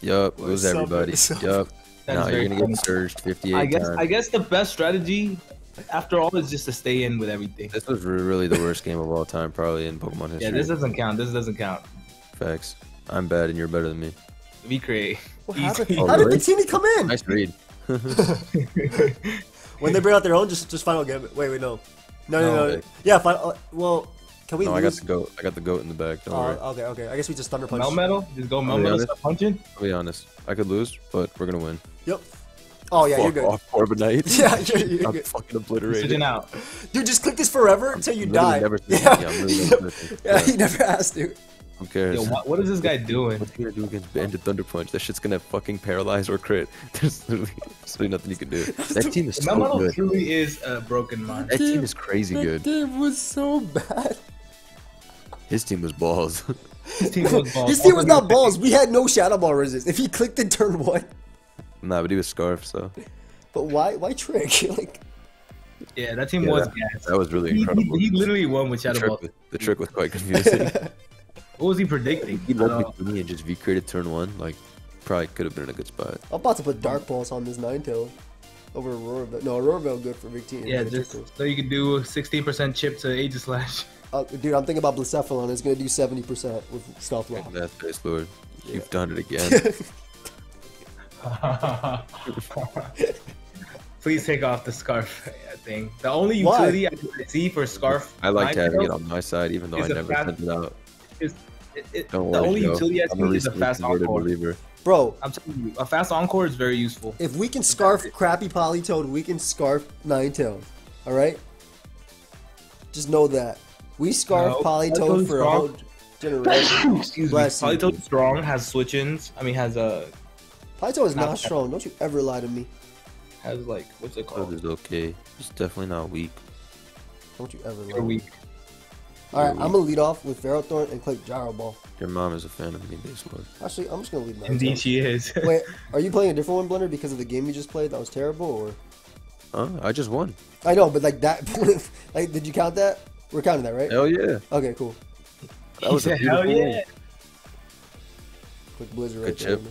Yup. Lose What's everybody. what's up? Yup. That is you're gonna funny. get surged 58 I guess times. I guess the best strategy, after all, is just to stay in with everything. This was really the worst game of all time, probably in Pokemon history. Yeah, this doesn't count. This doesn't count. Facts. I'm bad and you're better than me. We create. What Easy. happened? Oh, How did really? Victini come in? Nice read. When they bring out their own, just just final gambit. Wait, wait, no, no, no, No, no. okay. Yeah, final. Uh, well, can we No, I got the goat. I got the goat in the back. Don't Oh, worry. okay, okay. I guess we just thunder punch. Mel metal? Just go mel be metal, punching? I'll be honest. I could lose, but we're gonna win. Yep. Oh yeah, you're Fuck good. off, Corviknight. Yeah, you're, you're I'm good. fucking obliterated. Switching out. Dude, just click this forever until you die. never yeah, Yeah, never yeah, Yeah. he never has to. Who cares? Yo, what, what is this guy doing? What's he gonna do against Bandit Thunder Punch? That shit's gonna fucking paralyze or crit. There's literally, there's literally nothing you can do. That team is so metal good. truly is a broken mind. That team is crazy That good. game was so bad. His team was balls. His team was balls. His team was not balls. We had no shadow ball resist. If he clicked in turn one, nah, but he was Scarf, so but why? Why trick? like, Yeah, that team Yeah, was that- gas. that was really He, incredible. he, he literally won with the, Shadow trick Ball. was, the trick was quite confusing. What was he predicting? he I loved don't. McKinney and just V created turn one. Like, probably could have been in a good spot. I'm about to put Dark Pulse on this Nine Tail over Aurora. Veil. No, Aurora Veil good for Big Team. Yeah, just so you can do 16% chip to Aegislash. Uh, dude, I'm thinking about Blacephalon. It's gonna do 70% with Stealth Lock. That's face Lord. You've done it again. Please take off the scarf thing. The only Why? utility I can see for scarf. I like Nine having it on my side, even though I never fat- sent it out. Is it, it, the worry, only Joe. utility I I'm see is a fast encore. believer. Bro, I'm telling you, a fast encore is very useful. if we can scarf crappy Politoed, we can scarf Ninetales. All right? Just know that. We scarf No, Politoed Politoed's for a whole generation. Excuse me. Bless you. Politoed strong has switch-ins. I mean, has a Politoed is not Not- strong. Don't you ever lie to me. has like what's it That called? is okay. It's definitely not weak. Don't you ever lie. You're to weak. All right, I'm gonna lead off with Ferrothorn and click Gyro Ball. Your mom is a fan of me, base Lord. Actually, I'm just gonna lead Nine Indeed, Tails. she is. Wait, are you playing a different one, Blunder, because of the game you just played that was terrible, or? Huh? I just won. I know, but like that, like, did you count that? We're counting that, right? Hell yeah. Okay, cool. That he was a said, "Hell yeah!" win. Quick Blizzard Good right there. chip.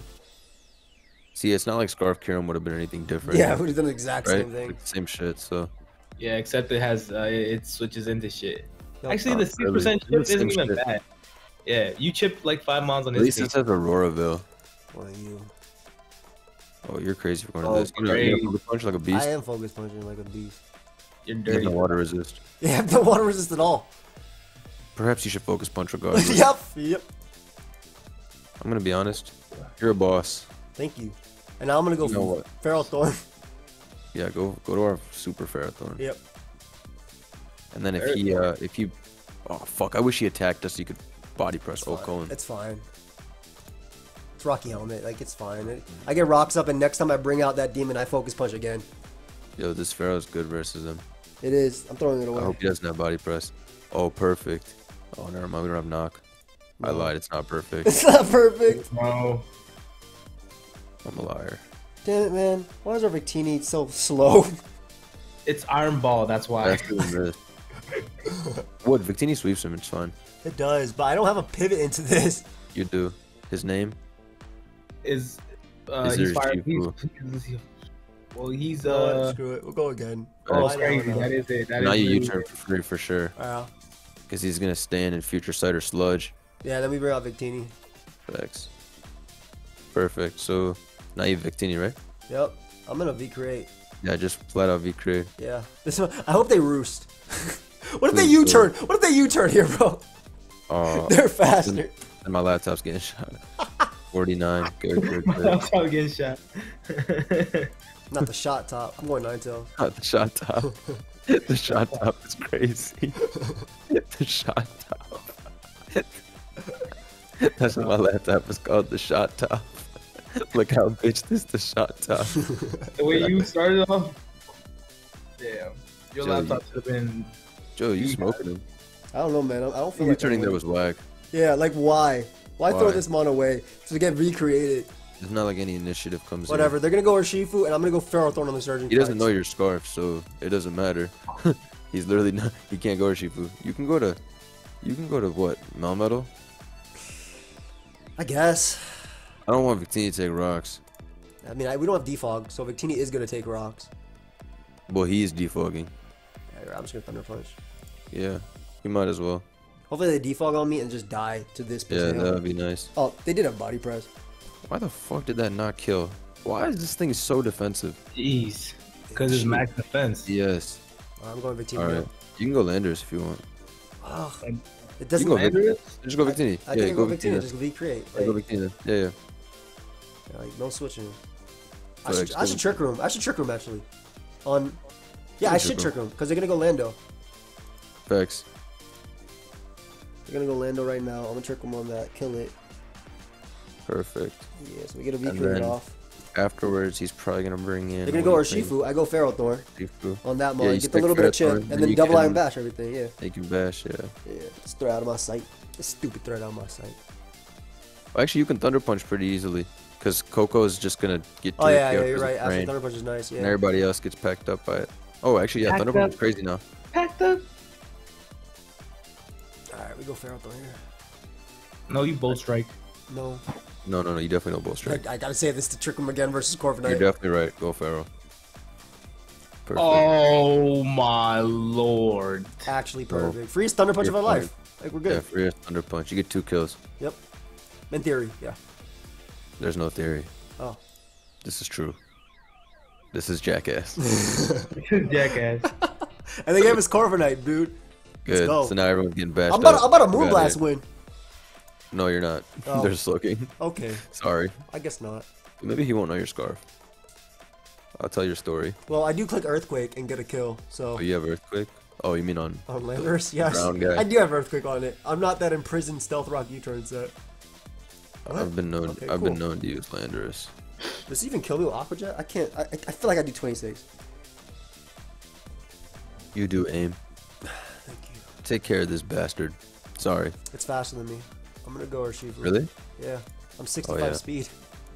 See, it's not like Scarf Kyurem would have been anything different. Yeah, we would have done the exact right? same thing. Like, Same shit. So Yeah, except it has uh, it it switches into shit. Yup. Actually, the six percent It's chip the isn't even shit. bad. Yeah, you chipped like five miles on at his least it team. says Aurora Veil. One of you. Oh, you're crazy for going Oh, to this. You know, you great. know, punch like a beast. I am focus punching like a beast. You're dirty. You have no water resist. Yeah, have no water resist at all. Perhaps you should focus punch regardless. yep, yep. I'm gonna be honest. You're a boss. Thank you. And now I'm gonna go You know for what? Ferrothorn. Yeah, go go to our super Ferrothorn. Yep. And then if he uh if he oh fuck, I wish he attacked us. so You could body press Fine. Okoen. It's fine. It's Rocky Helmet. Like it's fine. It- I get rocks up, and next time I bring out that demon, I focus punch again. Yo, this Pharaoh's good versus him. It is. I'm throwing it away. I hope he doesn't have body press. Oh, perfect. Oh, never mind. We don't have knock. I lied. It's not perfect. It's not perfect. No. I'm a liar. Damn it, man. Why is our Victini so slow? It's Iron Ball, that's why. That's doing this. What? Victini sweeps him. It's fine. it does, but I don't have a pivot into this. You do. His name? Is uh Is he's there fire he's, he's- well he's Uh, uh screw it. We'll go again. oh That's it's I know, crazy. I know. That is it. That now is you really- U-turn for free for sure. Yeah. Because he's gonna stand in future sight or sludge. Yeah, then we bring out Victini. Facts. Perfect. So now you Victini, right? Yep. I'm gonna V create. Yeah, just flat out V create. Yeah. This one, I hope they roost. what if they U turn? What if they U turn here, bro? Oh, They're faster. and my laptop's getting shot. 49. Good, good, good. That's how we shot. Not the shot top. I'm going nine tail. Not the shot top. the shot top is crazy. the shot top. That's what my laptop is called, the shot top. Look how bitch this the shot top. the way you started off. Damn. Your Joe, laptop should have been Joe, you smoking him. I don't know, man. I don't feel You like turning there was whack. Yeah, like why? Why, throw this mon away to get recreated? It's not like any initiative comes in. Whatever. They're gonna go Urshifu, and I'm gonna go Feral Ferrothorn on the Surgeon. He doesn't know your scarf, so it doesn't matter. He's literally not. He can't go to Shifu. You can go to. You can go to what? Melmetal? I guess. I don't want Victini to take rocks. I mean, I, we don't have defog, so Victini is gonna take rocks. Well, he is defogging. Yeah, I'm just gonna Thunder Punch. Yeah, you might as well. Hopefully they defog on me and just die to this Yeah, that would be nice. Oh, they did have body press. Why the fuck did that not kill? Why is this thing so defensive? Jeez. Because it's max defense. Yes. I'm going Victini. All right. You can go Landers if you want. Oh, it doesn't go matter. Victini. Just go Victini. I yeah, can't go go Victini. Victini. Just V create. Yeah, go Victini. Yeah, yeah. like, no switching. I should, I should trick room. I should trick room actually. On, yeah, I should trick trick room because they're gonna go Lando. Facts. They're gonna go Lando right now. I'm gonna trick him on that. Kill it. Perfect. Yeah, so we get a And recreate off. Afterwards, he's probably gonna bring in. They're gonna go do you think? Urshifu. I go Ferrothorn Shifu. on that Yeah, mod. you get the little bit of Feral chip and then then double can- iron bash everything. Yeah, They can bash, yeah. yeah. Just throw out of my sight. This stupid threat out of my sight. Well, actually, you can Thunder Punch pretty easily. Because Koko is just gonna get Oh to yeah, yeah, you're right. Actually, brain, Thunder Punch is nice. Yeah. And everybody else gets packed up by it. Oh, actually, yeah, Packed Thunder Punch is crazy now. Packed up. All right, we go Feral Thorn here. No, you bolt strike. No, No, no, no, you definitely know Bolt Strike. I, I gotta say this to trick him again versus You're definitely right. Go Pharaoh. Perfect. Oh my lord. Actually No. perfect. Freeze Thunder Punch of You're our life. Like we're Yeah, good. free Thunder Punch. You get two kills. Yep. In theory, yeah. There's no theory. Oh. This is true. This is jackass. This is jackass. And they gave us Corviknight, dude. Good. go. So now everyone's getting bashed I'm about, up. I'm about a We got Moonblast win. No, you're not. Oh. They're looking. Okay, Sorry. I guess not. Maybe he won't know your scarf. I'll tell your story. Well, I do click Earthquake and get a kill, so. Oh, you have Earthquake? Oh, you mean on. On Landers, yes. I do have Earthquake on it. I'm not that imprisoned Stealth Rock U-turn set. What? I've been known. Okay, I've been known to use Landorus. Does he even kill me with Aqua Jet? I can't. I, I feel like I do 26. You do aim. Thank you. Take care of this bastard. Sorry. It's faster than me. I'm gonna go Urshifu. Really? Yeah. I'm 65 yeah. speed.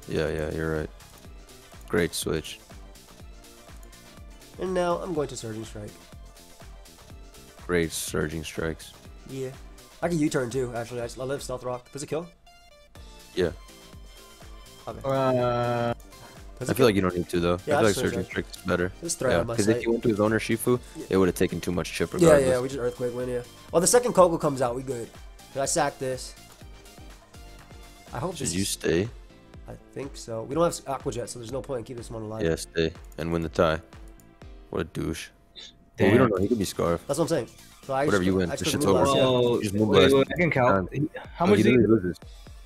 Yeah, yeah, you're right. Great switch. And now I'm going to Surging Strike. Great surging strikes. Yeah. I can U-turn too, actually. I, just, I live Stealth Rock. Does it kill? Yeah. Okay. Uh, Does I it feel like you don't need to though. Yeah, I feel like surging right. strikes is better. Just throw Yeah, out my because if you went to his owner Shifu, Yeah. it would have taken too much chip Yeah, regardless. yeah, yeah, we just Earthquake win, yeah. Well, the second Koko comes out, we good. Did I sack this? I hope Should this you is- stay? I think so. We don't have Aqua Jet, so there's no point in keeping this one alive. Yeah, stay and win the tie. What a douche. Well, we don't know. He could be scarf. That's what I'm saying. So I Whatever just, you win, I the just shit's over. Moonblast, yeah. Just wait, Moonblast. wait, I can count. How No, much he do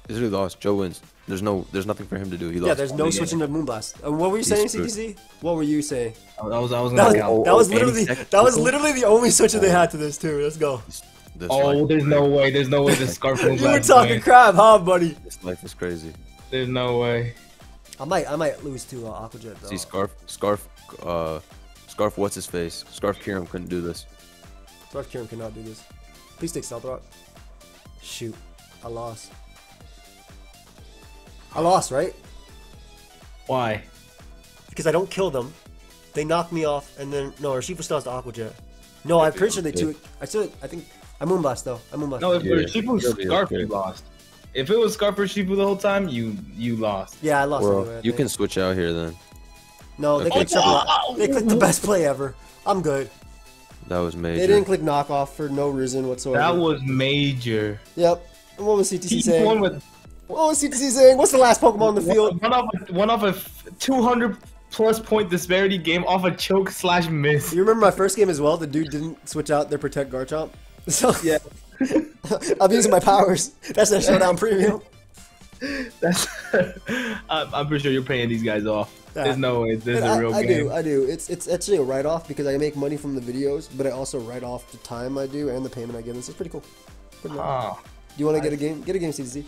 you literally loses. He lost. Joe wins. There's no. There's nothing for him to do. He lost. Yeah, there's no Yeah. switching to Moonblast. And what were you He's saying, screwed. CTC? What were you saying? I was, I was That gonna was, count. oh, that was any literally that was literally the only switcher they had to this too. Let's go. This Oh, life, there's no way. There's no way the scarf will You were talking crap, huh, buddy? this life is crazy. There's no way. I might I might lose to uh, Aqua Jet though. See, scarf, scarf, uh, scarf. What's his face? Scarf Kyurem couldn't do this. Scarf Kyurem cannot do this. Please take Stealth Rock. Shoot. I lost. I lost, right? Why? Because I don't kill them. They knock me off, and then no, Urshifu still has the Aqua Jet. No, I'm pretty sure they two. I still, I think I Moonblast though. I Moonblast. No, if Yeah, it was Shifu you'll Scarf, okay. you lost. If it was Scarf or Shifu the whole time, you you lost. yeah, I lost. Well, anyway, I you think. can switch out here then. No, they Okay. clicked. something- oh, oh, They clicked the oh. best play ever. I'm good. That was major. They didn't click knockoff for no reason whatsoever. That was major. Yep. And what was CTC He saying? won with What was CTC saying? What's the last Pokemon on the field? one off a, one off a 200 plus point disparity game off a choke slash miss. You remember my first game as well? The dude didn't switch out their Protect Garchomp. So Yeah. I'm using my powers. That's that Showdown Premium. That's. I'm, I'm pretty sure you're paying these guys off. There's no way this is And a I, real I game. do, I do. It's it's actually a write off because I make money from the videos, but I also write off the time I do and the payment I give. them. So it's pretty cool. Pretty nice. Oh, Do you want to get a game? Get a game, CTC.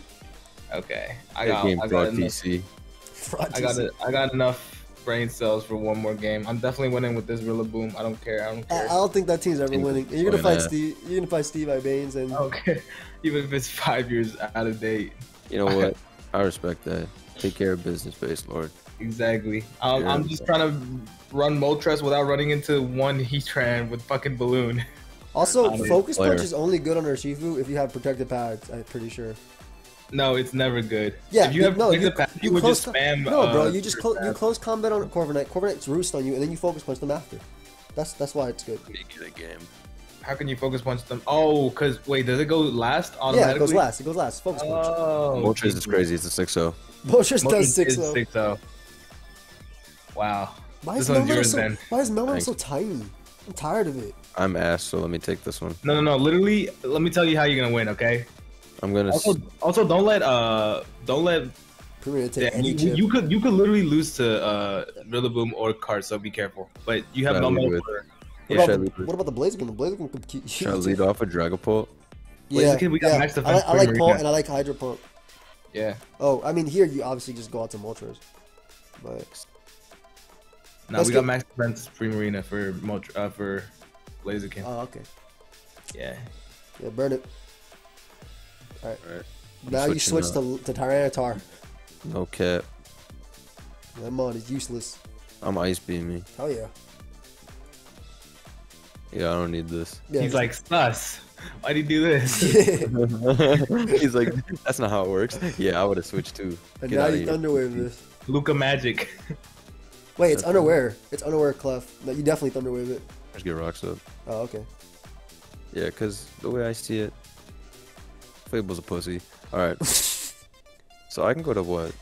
Okay. I got, game I got, enough, TC. Fraud I got TC. it. I got enough brain cells for one more game. I'm definitely winning with this Rillaboom. I don't care. I don't I, I don't think that team's ever Team's winning. You're gonna going fight ass. Steve. You're gonna fight Steez Ibanez and I. Even if it's five years out of date. You know what? I respect that. Take care of business, base lord. Exactly. Um, Yeah. I'm just trying to run Moltres without running into one Heatran with fucking balloon. also Focus player. Punch is only good on Urshifu if you have protective pads. I'm pretty sure. No, it's never good. Yeah, if you have no, no, you- path, you you would close just spam. No, bro, uh, you just your clo- you close combat on Corviknight. Corviknight's roost on you, and then you focus punch them after. That's that's why it's good. Make it a game. How can you focus punch them? Oh, cause wait, does it go last automatically? Yeah, it goes last. It goes last. Focus punch. Oh, Moltres is crazy. It's a 6-0. Moltres does six is 6-0. Wow. Why is one's Melmetal so, why is Melmetal Thanks. so tiny? I'm tired of it. I'm ass, so let me take this one. No, no, no. Literally, let me tell you how you're gonna win. Okay. I'm gonna. Also, s- also, don't let uh, don't let. Premier take Yeah, any you, chip. you could you could literally lose to uh, Rillaboom or Card, so be careful. But you have Should no lead metal for. what, Yeah, about the, lead with- what about the Blaziken? The Blaziken could keep Should I lead off with Dragapult? Yeah, Blaziken, we got yeah. max I, like- I like Primarina. Pult and I like Hydro Pump. Yeah. Oh, I mean here you obviously just go out to Moltres. But Now Let's we got get- max defense Primarina for Mot- uh, for Blaziken. oh okay. yeah. Yeah, burn it. Alright. I'm Now you switch switching to, to Tyranitar. No cap. That mod is useless. I'm ice beaming. Hell yeah. Yeah, I don't need this. yeah He's like sus. Why'd he do this? He's like, that's not how it works. Yeah, I would have switched too. and Get now you here. Thunderwave this. Luca Magic. Wait, it's unaware. It's unaware Clef. No, you definitely Thunderwave it. Just get rocks up. Oh, okay. Yeah, because the way I see it, Fable's a pussy. Alright. so I can go to what?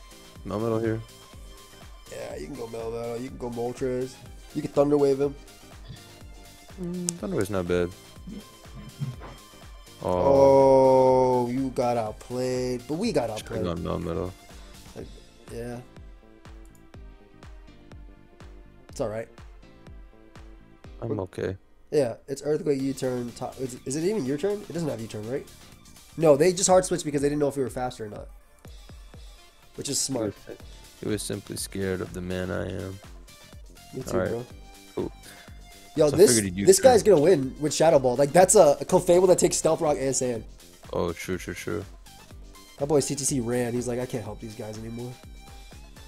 Melmetal here? Yeah, you can go Melmetal. You can go Moltres. You can Thunderwave him. Mm. Thunderwave's not bad. Oh, Oh, you got outplayed. But we got I outplayed. got Melmetal. Yeah. It's alright. I'm okay. Yeah, it's Earthquake U-turn. Top, is, is it even your turn? It doesn't have U-turn, right? No, they just hard switched because they didn't know if we were faster or not. Which is smart. he was simply scared of the man I am. Me too, bro. Cool. Yo, So this this guy's gonna win with Shadow Ball. Like that's a, a Clefable that takes Stealth Rock and Sand. Oh, true, true, true. That boy CTC ran. He's like, I can't help these guys anymore.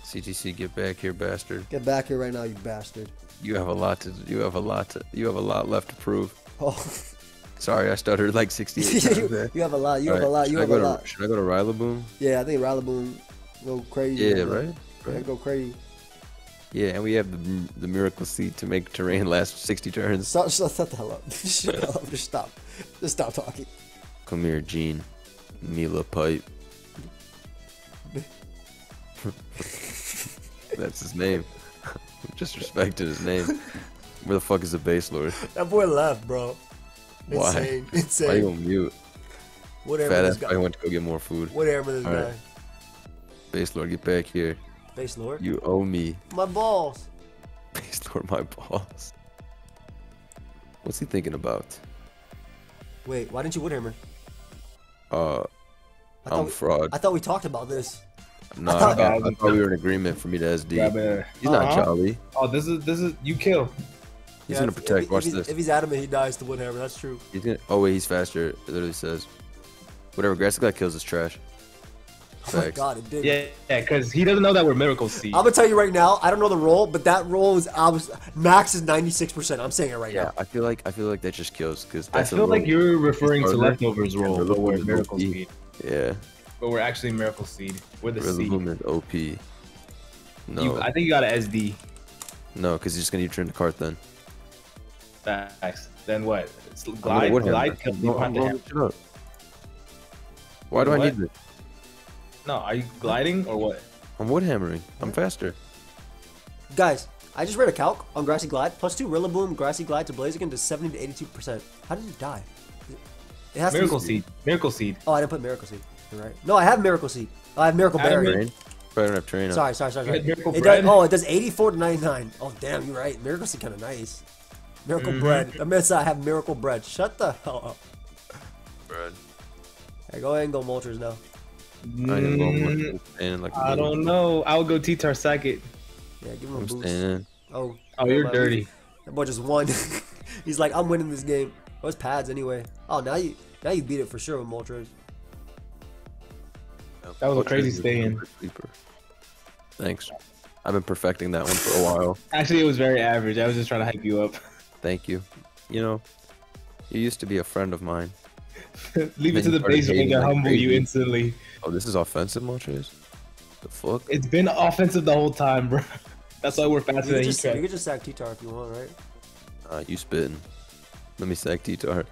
CTC, get back here, bastard. Get back here right now, you bastard. You have a lot to. You have a lot to. You have a lot left to prove. Oh, Sorry, I stuttered like 68 times you, you have a lot. You have a lot. You I have a to, lot. Should I go to Rillaboom? Yeah, I think Rillaboom go crazy. Yeah, man. right. Yeah, go crazy. Yeah, and we have the, the miracle seed to make terrain last 60 turns. Stop, shut, shut the hell up. Shut up. Just stop. Just stop talking. Come here, Gene. Mila Pipe. That's his name. Just respected his name. Where the fuck is the base lord? That boy left, bro. Why? Insane. Why Insane. you on mute? Whatever Fat this ass guy. probably went to go get more food. Whatever this Alright. guy. Base lord, get back here. Base Lord. You owe me. My balls. Base lord, my balls. What's he thinking about? Wait, why didn't you Woodhammer? Uh, I thought, I'm we, fraud. I thought we talked about this. Nah, I thought- thought, I thought we were in agreement for me to SD. Grab it. He's not Uh-huh. jolly. Oh, this is this is you kill. He's Yeah, gonna if- protect. If, Watch if, he's, this. if he's adamant, he dies to Woodhammer. That's true. He's gonna. Oh wait, he's faster. It literally says, whatever. Grassy Glide kills is trash. Oh my god, it did. Yeah, yeah, because he doesn't know that we're Miracle Seed. I'm gonna tell you right now. I don't know the role, but that role is I was max is 96. percent I'm saying it right Yeah, now. I feel like I feel like that just kills because I feel like you're referring to leftovers role, And but we're Miracle OP. Seed. yeah. But we're actually Miracle Seed. We're the seed. Rillaboom is OP. No, You, I think you got an SD. no, because he's just gonna turn the cart then. Facts. Then what? It's I'm glide, glide. kill- No, you I'm have to gonna have- shut up. Why do I need this? No, are you gliding or what? I'm wood hammering. I'm faster. Guys, I just read a calc on Grassy Glide. Plus two Rillaboom Grassy Glide to Blaziken to 70 to 82 percent. How did it die? It has Miracle to be, Seed. Miracle Seed. Oh, I didn't put Miracle Seed. You're right. No, I have Miracle Seed. I have Miracle Adam Berry. Miracle- Train. But I don't have train. Sorry, sorry, sorry. Sorry. It does, oh, it does 84 to 99. Oh, damn, you're right. Miracle Seed kind of nice. Miracle Mhm. Bread. I meant I have Miracle Bread. Shut the hell up. Bread. Hey, go ahead and go Moltres now. I am going Mm, with like a I little- don't know. I would go T-Tar Sackett. Yeah, give him a I'm boost. staying. Oh, Oh, you're my- dirty. That boy just won. He's like, I'm winning this game. Oh, it's pads anyway. Oh, now you now you beat it for sure with Moltres. That was a crazy stay-in. Thanks. I've been perfecting that one for a while. Actually, it was very average. I was just trying to hype you up. Thank you. You know, you used to be a friend of mine. Leave it to the you started base and hating like humble you instantly. Oh, this is offensive, Moltres? The fuck? It's been offensive the whole time, bro. That's why we're You faster could than just, you you could just sack T-Tar if you want, right? Uh, you spitting. Let me sack T-Tar.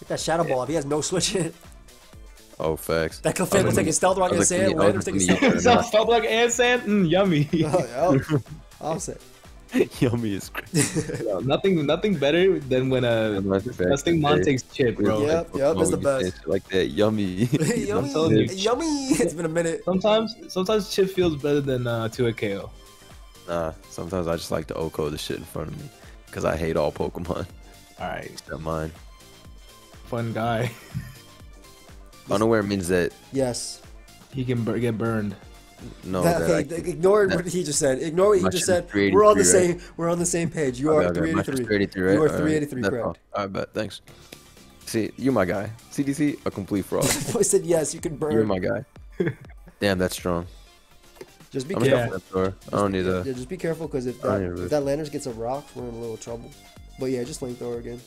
Get that Shadow Ball if he has no switch in. Oh, facts. That I was Clefable like, taking Stealth Rock and was like, Sand. I was Lander's like, taking when Stealth you- So, Stop like and sand? Mm, yummy. Oh, yeah. I'll say. Yummy is crazy. Yo, nothing, nothing better than when a Unless it's disgusting back in the day. Monte's chip, bro. Yeah. Yep, yep, it's the Pokemon, you say best. Like that, yummy. yummy, you. yummy. It's been a minute. Sometimes, sometimes chip feels better than uh, to a KO. nah, sometimes I just like to OCO the shit in front of me. Because I hate all Pokemon. All right, Except mine. fun guy. Unaware means that, Yes. He can bur- get burned. No, That- that okay, ignore that- what he just said. Ignore what he just said. We're on the 383, same. We're on the same page. You Okay, are okay, three my eighty shit's three. 383, right? You are Alright, 383, that's correct. all. I bet, thanks. See, you're my guy. CDC, a complete fraud. I said yes. You can burn. You're my guy. Damn, that's strong. Just be I'm careful. Yeah. gonna. I don't need yeah, a. yeah, just be careful because if that, need if that Landers gets a rock, we're in a little trouble. But yeah, just flamethrower again.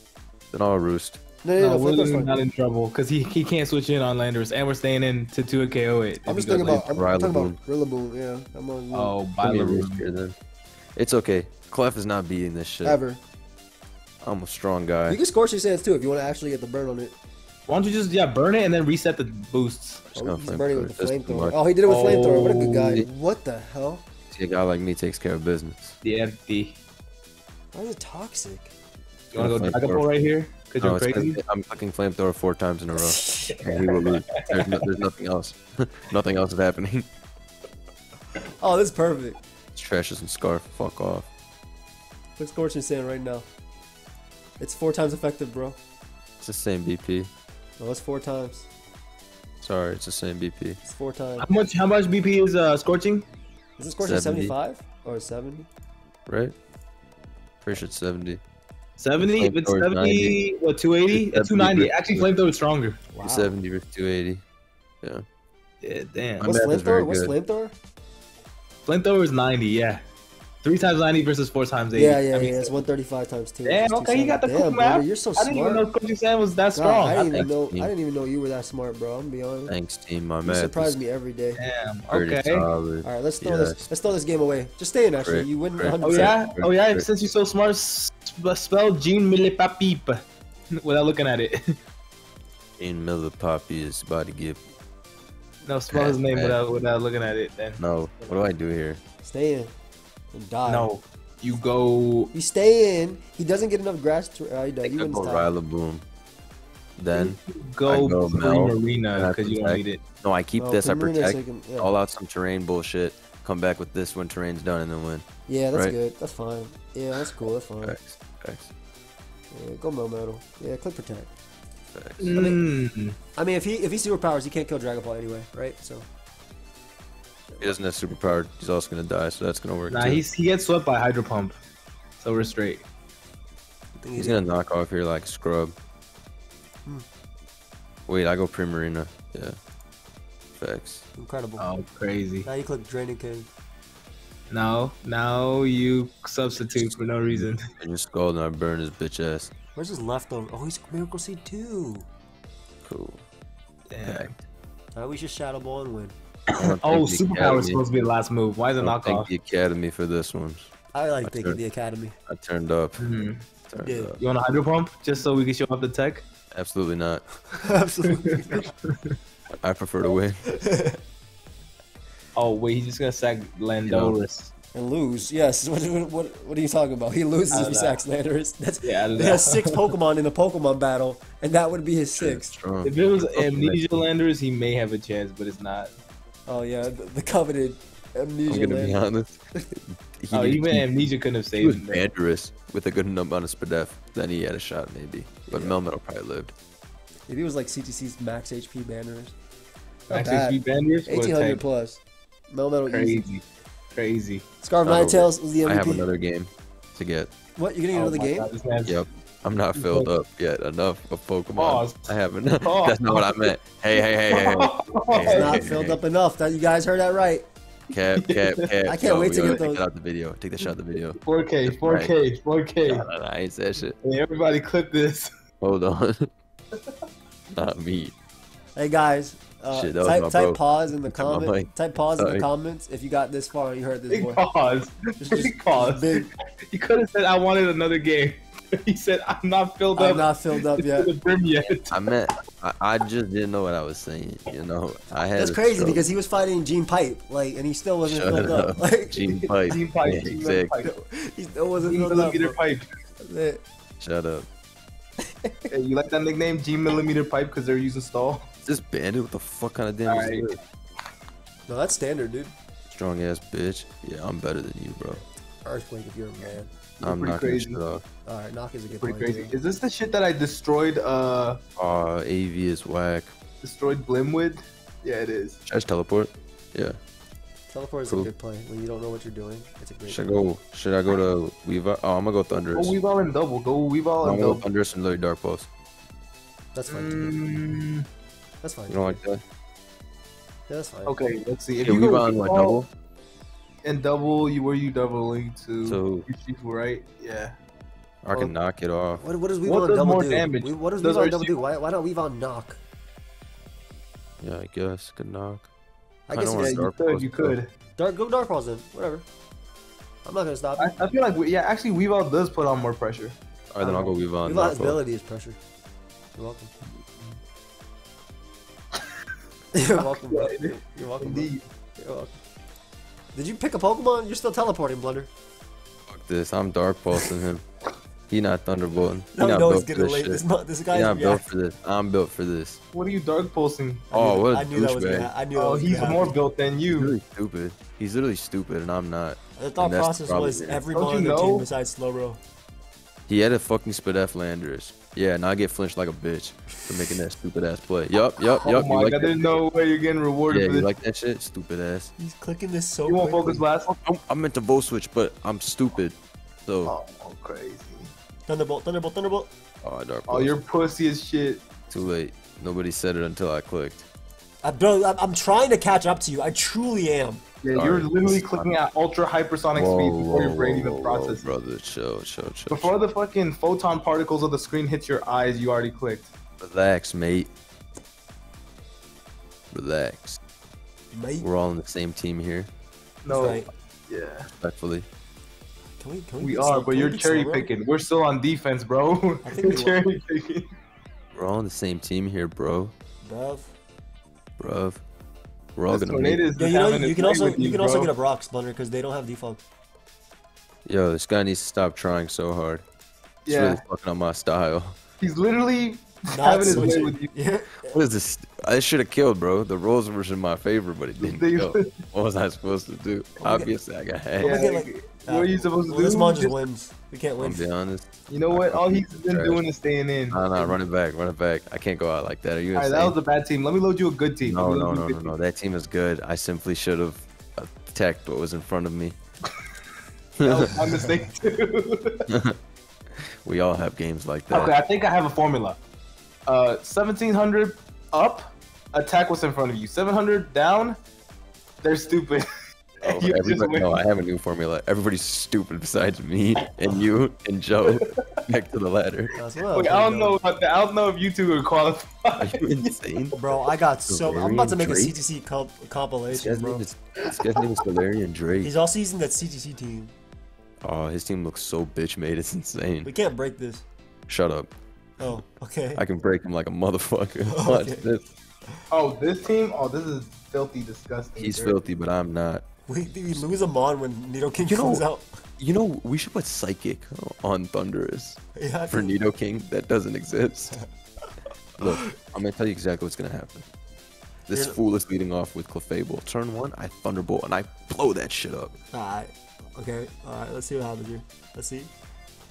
Then I'll roost. No, no, No, no, we're flamethrower's not fine. in trouble because he, he can't switch in on Landers, and we're staying in to to a KO it. I'm just he thinking about. I'm Rillaboom. talking about Rillaboom. Yeah, I'm on. Oh, Give me a Bailu. roost here then. It's okay. Clef is not beating this shit. ever. I'm a strong guy. You can scorch your sands too if you want to actually get the burn on it. Why don't you just yeah burn it and then reset the boosts? Oh, gonna he's burning with the flamethrower. That's too flamethrower. much. Oh, he did it with flamethrower. What a good guy. Oh. What the hell? See, a guy like me takes care of business. The FD. Why is it toxic? You want to go Flamethrower. Dragon Ball right here? Because No, you're it's crazy. 'cause I'm fucking flamethrower four times in a row, and he will lose. There's, no, there's nothing else. nothing else is happening. Oh, this is perfect. Trashes and scarf. Fuck off. Click scorching sand right now. It's four times effective, bro. It's the same BP. No, it's four times. Sorry, it's the same BP. It's four times. How much? How much BP is uh scorching? Is it scorching 70. 75 or 70? Right? Pretty sure it's 70. Seventy. If it's Flamethrower's seventy, what? Two eighty? It's Two ninety. 70. Actually, flamethrower is stronger. Wow. 70 versus 280. Yeah, Yeah, damn. My What's math is very flamethrower? What's good. flamethrower? Flamethrower is ninety. Yeah, three times ninety versus four times eighty. Yeah, yeah, I mean, yeah. It's 135 times 2. Damn. which is Okay, you got the cool Damn, math. brother, you're so smart. I smart. didn't even know Scorching Sand was that Nah, strong. I didn't even know. team. I didn't even know you were that smart, bro. I'm gonna be honest. Thanks, team. My man. You math surprise me every day. Damn. pretty Okay. solid. All right, let's throw Yes. this. Let's throw this game away. Just stay in. Actually, Correct, you win correct. 100. Oh yeah. Oh yeah. Correct. Since you're so smart, spell Jean Millipapip without looking at it. Ian Miller Poppy is about to get. no, spell his name without without looking at it. Then No, what do I do here? Stay in and die. no, you go. You stay in. He doesn't get enough grass to. Uh, he I. You think I win go this time. Rillaboom. Then, Go, I go Mel, Marina because you don't need it. no, I keep No, this. I Primarina's protect. taking- yeah. All out some terrain bullshit. Come back with this when terrain's done and then win. Yeah, that's right? good. That's fine. Yeah, that's cool. That's fine. Facts. Facts. Yeah, go Melmetal. Yeah, click protect. Facts. Mm. I mean, if he if he superpowers, he can't kill Dragon Ball anyway, right? So He doesn't have superpower. He's also gonna die, so that's gonna work Nah, too. he's he gets swept by Hydro Pump, so we're straight. I think He's gonna knock off here like scrub. Hmm. Wait, I go Primarina. Yeah. Facts. incredible. Oh, crazy. Now you click Draining Kiss. No, now you substitute for no reason. And just scald and I burn his bitch ass. Where's his leftover? Oh, he's Miracle Seed too. Cool. Damn. Alright, we should Shadow Ball and win. I don't Oh, think the superpower is supposed to be the last move. Why is it don't think knockoff? the academy for this one. I like That's thinking good. the Academy. I turned up. Mhm. Turned Yeah. up. You want a Hydro Pump just so we can show off the tech? Absolutely not. Absolutely. I prefer to win. Oh wait, he's just gonna sack Landorus. and lose. Yes. What, what, what, what are you talking about? He loses I if he sacks Landorus. That's Yeah, I don't he has six Pokemon in the Pokemon battle, and that would be his sixth. If it was Amnesia Landers, he may have a chance, but it's not. Oh yeah, the, the coveted amnesia. I'm gonna be honest. he, Oh, even he, Amnesia couldn't have saved he was saved him. Banderous with a good amount of Spadef. Then he had a shot maybe. But Yeah. Melmetal probably lived. Maybe it was like CTC's max HP banners, Max bad. HP Banders? What 1800 plus. Melmetal easy. Crazy. Crazy. Scarf Not over. Ninetales was the MVP. I have another game to get. What? You're getting Oh another my game? God, this Yep. I'm not filled up yet. Enough of Pokemon. Pause. I haven't. That's not what I meant. Hey, hey, hey, hey, hey. It's Hey, not hey, filled hey. up enough. That you guys heard that right. Cap, cap, cap. I can't Yo, wait to get those- that out the video. Take that shot of the video. 4K, 4K, 4K. Nah, nah, nah, I ain't said shit. Hey, everybody clip this. Hold on. not me. Hey guys, uh, Shit, type, type pause in the That's my comment. Type pause in the comments if you got this far and you heard this Big boy. pause. Just- Big just pause. big. You could have said I wanted another game. He said I'm not filled up. I'm not filled up to yet. the brim yet. I meant I, I just didn't know what I was saying. You know, I had. That's crazy struggle. because he was fighting Gene Pipe, like, and he still wasn't Shut filled up. up. Like, Gene Pipe. Gene Pipe, Yeah, Gene exactly. Pipe. he still wasn't Gene filled millimeter bro. pipe. Shut up. Hey, you like that nickname, Gene millimeter pipe, because they're using stall? Is this bandit? What the fuck kind of damage? is Alright. No, that's standard, dude. Strong ass bitch. Yeah, I'm better than you, bro. Earthquake if you're a man. You're I'm pretty not crazy. gonna shut up. All right, knock is a good Pretty crazy. too. Is this the shit that I destroyed? Uh, Aw, AV is whack. destroyed Blim with? Yeah, it is. Should I just teleport? Yeah. Teleport is Cool. a good play when you don't know what you're doing. It's a great. Should I go? Should I go to Weavile? Oh, I'm gonna go Thunderous. Go Thunderous. Weavile and double. Go Weavile No, I'm and gonna go double. Thunderous and Lily Dark Pulse. That's fine. Mm, That's fine. You don't like that? Yeah, that's fine. okay, let's see. If Yeah, you go Weavile and what Weavile double? And double, you were you doubling to? So- you right? Yeah. I can Well- knock it off. What, what does What does double more do? damage? We, what does Does Weave on our double do? Why, why not Weave on knock? Yeah, I guess. Good knock. I I guess don't Yeah, you could. Pulse, You bro. could. dark. Go dark pulse then. Whatever. I'm not gonna stop. I, I feel like we, yeah, actually Weavile does put on more pressure. Alright, then I'll go Weavile and Weave his ability is pressure. You're welcome. You're welcome, bro. You're, you're welcome. Bro. You're welcome. Did you pick a Pokemon? You're still teleporting, Blunder. Fuck this. I'm Dark Pulsing him. He not Thunderbolting. He No, not no, it's built for getting this late. shit. This, this guy's not built for this. I'm built for this. What are you dark pulsing? Oh, what a I knew that was gonna. douchebag. I knew that Oh, was he's gonna more built than He's you. really stupid. He's literally stupid, and I'm not. The thought And the process was here. everyone Don't on the team besides Slowbro. He had a fucking Spadef Landers. Yeah, and I get flinched like a bitch for making that stupid ass play. Yup, yup, Oh yup. you my like god, that? there's no way you're getting rewarded Yeah, for you this. like that shit? Stupid ass. He's clicking this so you won't focus last? I'm, I meant to vote switch, but I'm stupid. So, Oh, crazy. Thunderbolt, Thunderbolt, Thunderbolt. oh, Dark Oh, you're pussy as shit. too late. Nobody said it until I clicked. Uh, bro, I'm, I'm trying to catch up to you. I truly am. Yeah, you're literally clicking at ultra hypersonic speed before your brain even processes. brother, chill, chill, chill. Before the fucking photon particles of the screen hits your eyes, you already clicked. Relax, mate. Relax. Mate. We're all on the same team here, No, Right. yeah, respectfully. Can we, can we, we are, Slow- but can you're beat cherry Slowbro? picking. We're still on defense, bro. I think You're we will. cherry picking. We're all on the same team here, bro. Bruv. Bruv. We're all This gonna make tornado Yeah, you know, you can also with you can also get a Brock Blunder because they don't have defog. Yo, this guy needs to stop trying so hard. It's Yeah. really fucking up my style. He's literally Not having his way with you. Yeah. What is this? I should have killed, bro. The rolls were in my favor, but it didn't They- kill. What was I supposed to do? Obviously, I got hacked. Yeah. Yeah, like, like, what are you supposed to well, do? This mon just Just- wins. We can't I'm win. be honest. You know what? All he's been Trash. doing is staying in. Nah, nah, run it back, run it back. I can't go out like that. Are you All right, insane? that was a bad team. Let me load you a good team. no, Let no, no, no, no. That team is good. I simply should have attacked what was in front of me. That was my mistake too. We all have games like that. okay, I think I have a formula. Uh, 1700 up, attack what's in front of you. 700 down, they're stupid. Oh, everybody, no, I have a new formula. Everybody's stupid besides me and you and Joe. Back to the ladder. That's I, Wait, I don't know. About that. I don't know if you two are qualified. Are you insane? Bro, I got so. I'm about to make a CTC comp- This compilation, guy's bro. name is, this guy's name is Valerian Drake. He's also using that CTC team. Oh, his team looks so bitch made. It's insane. We can't break this. Shut up. Oh, okay. I can break him like a motherfucker. Watch Okay. this. oh, this team. Oh, this is filthy, disgusting. He's dirty. filthy, but I'm not. We, we lose a on when Nidoking You know- comes out. You know, we should put Psychic on Thunderous Yeah, for Nidoking. That doesn't exist. Look, I'm gonna tell you exactly what's gonna happen. This You're- fool is leading off with Clefable. Turn one, I Thunderbolt, and I blow that shit up. Alright. Okay. Alright. Let's see what happens here. Let's see.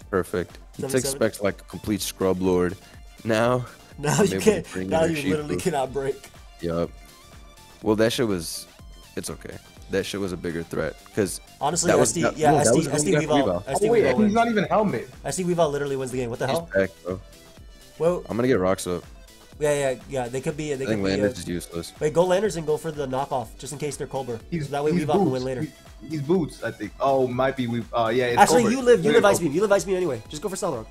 Perfect. 77? expects like a complete scrub lord. Now, Now I'm you can't. Now you literally cannot break. yup. Well, that shit was. It's okay. That shit was a bigger threat because Honestly, That was- SD. that- yeah, no, that SD. was when SD we Weavile. Weavile. SD Oh, wait, he's not even helmet. SD Weavile literally wins the game. What the he's hell? back, bro. Well, I'm gonna get rocks up. yeah, yeah, yeah. They could be. They I could think be. Uh, Landers is useless. wait, go Landers and go for the knockoff, just in case they're Colbur. He's So that way he's Weavile can win later. He's, he's boots, I think. Oh, might be we. Uh, yeah. It's Actually, Colbur. you live. You There live Ice. Beam. You live Ice Beam anyway. Just go for Celeron.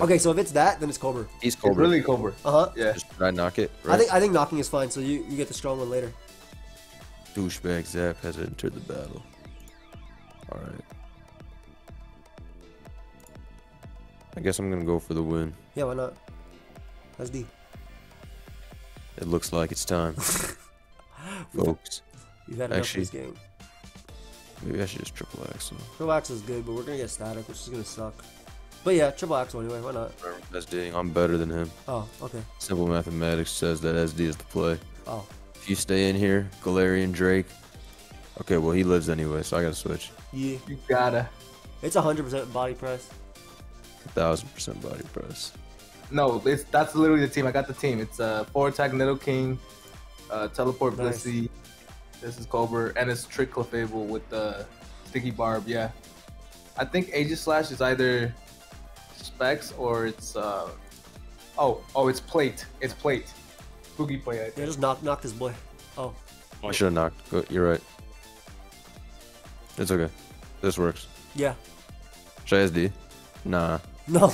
Okay, so if it's that, then it's Colbur. He's It's Colbur. really Colbur. Uh huh. Yeah. Just try knock it. I think I think knocking is fine. So you, you get the strong one later. Douchebag Zap has entered the battle. All right. I guess I'm gonna go for the win. Yeah, why not? D. It looks like it's time, folks. We've had enough Actually- of this game. Maybe I should just triple axel. Triple axel is good, but we're gonna get static, which is gonna suck. But yeah, triple axel anyway. Why not? SD, I'm better than him. Oh, okay. Simple mathematics says that SD is the play. Oh, If you stay in here, Galarian Drake. Okay, well he lives anyway, so I gotta switch. yeah. You gotta. It's 100% body press. A thousand percent body press. No, it's that's literally the team. I got the team. It's uh four attack Nidoking, uh teleport Nice. Blissey. This is Colbur, and it's Trick Clefable with the sticky barb. Yeah, I think Aegislash is either specs or it's uh oh oh it's plate. It's plate. Spooky plate. I Yeah, think. just knock knock this boy. Oh, I should have knocked. Go- You're right. It's okay. This works. yeah. Should I SD? Nah. No.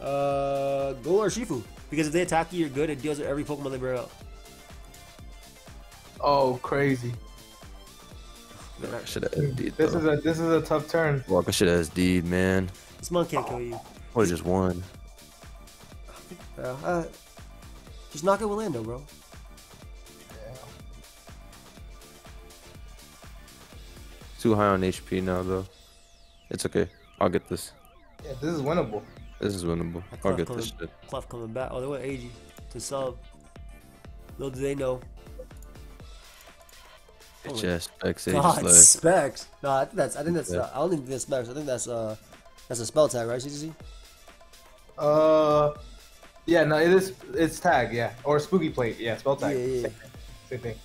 uh, Go or Shifu. Because if they attack you, you're good. It deals with every Pokemon they bring out. Oh crazy. No, I should have SD'd This though. is a this is a tough turn. Fuck, I should have SD'd, man. This monk can't kill you. Would have just won. Yeah, uh, just knock it with Lando, bro. Too high on HP now, though. It's okay. I'll get this. Yeah, this is winnable. This is winnable. I I'll thought get coming- this shit. Clef coming back. Oh, they went AG to sub. Little do they know. Bitch ass specs God, Aegis specs. No, I think that's. I think that's. Yeah. Uh, I don't think that's specs. I think that's. Uh, that's a spell tag, right? CCC. Uh, yeah, no, it is. It's tag, yeah, or spooky plate, yeah, spell tag. Yeah, yeah, yeah. Same, thing. Same thing.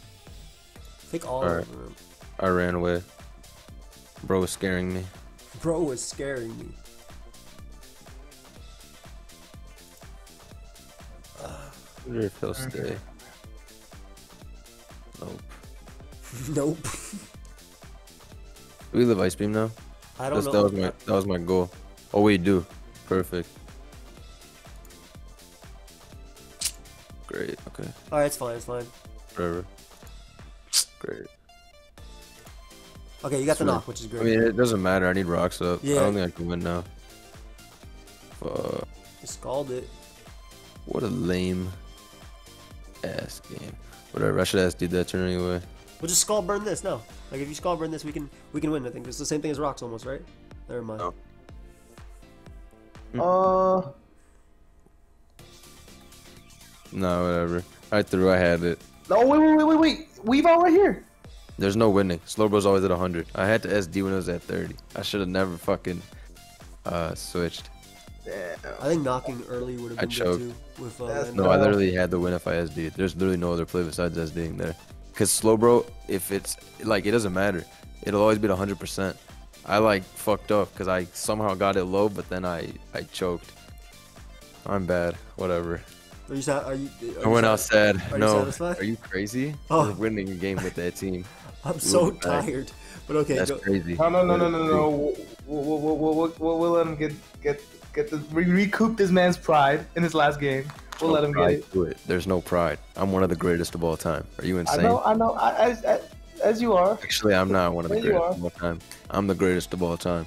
Take all Alright. of them. I ran away. Bro was scaring me. Bro was scaring me. wonder if he'll stay. Nope. nope. Do we live Ice Beam now? I don't That's, know. that was my that was my goal. Oh we do. Perfect. Great. Okay. All right, it's fine. It's fine. Whatever. Great. Okay, you got the Sweet. knock, which is great. I mean, it doesn't matter. I need rocks up. Yeah. I don't think I can win now. Fuck. You scald it. What a lame ass game. Whatever. I should have did that turn anyway. We'll just skull burn this. No, like if you skull burn this, we can we can win. I think it's the same thing as rocks, almost, right? Never mind. No. Uh, No, whatever. I threw. I had it. no, wait, wait, wait, wait, wait. Weave out right here. There's no winning. Slowbro's always at 100. I had to SD when it was at 30. I should have never fucking uh switched. Yeah. I think knocking early would have I been good choked. too. With uh, No, I literally had to win if I SD. There's literally no other play besides SDing there. Cause Slowbro, if it's like it doesn't matter. It'll always be 100%. I like fucked up because I somehow got it low, but then I I choked. I'm bad. Whatever. Are you sad? Are you? Are I went you out sad? sad. are you No, satisfied? are you crazy? Oh. We're winning a game with that team. I'm so Look back. tired. But okay, That's go. crazy. No, no, no, no, no, no. We'll, we'll, we'll, we'll, we'll, we'll, we'll let him get get get the re- recoup this man's pride in his last game. We'll No let him get pride it. to it. There's no pride. I'm one of the greatest of all time. Are you I insane? know, I know. I, as, as as you are. Actually, I'm not one of the Yeah, greatest of all time. I'm the greatest of all time.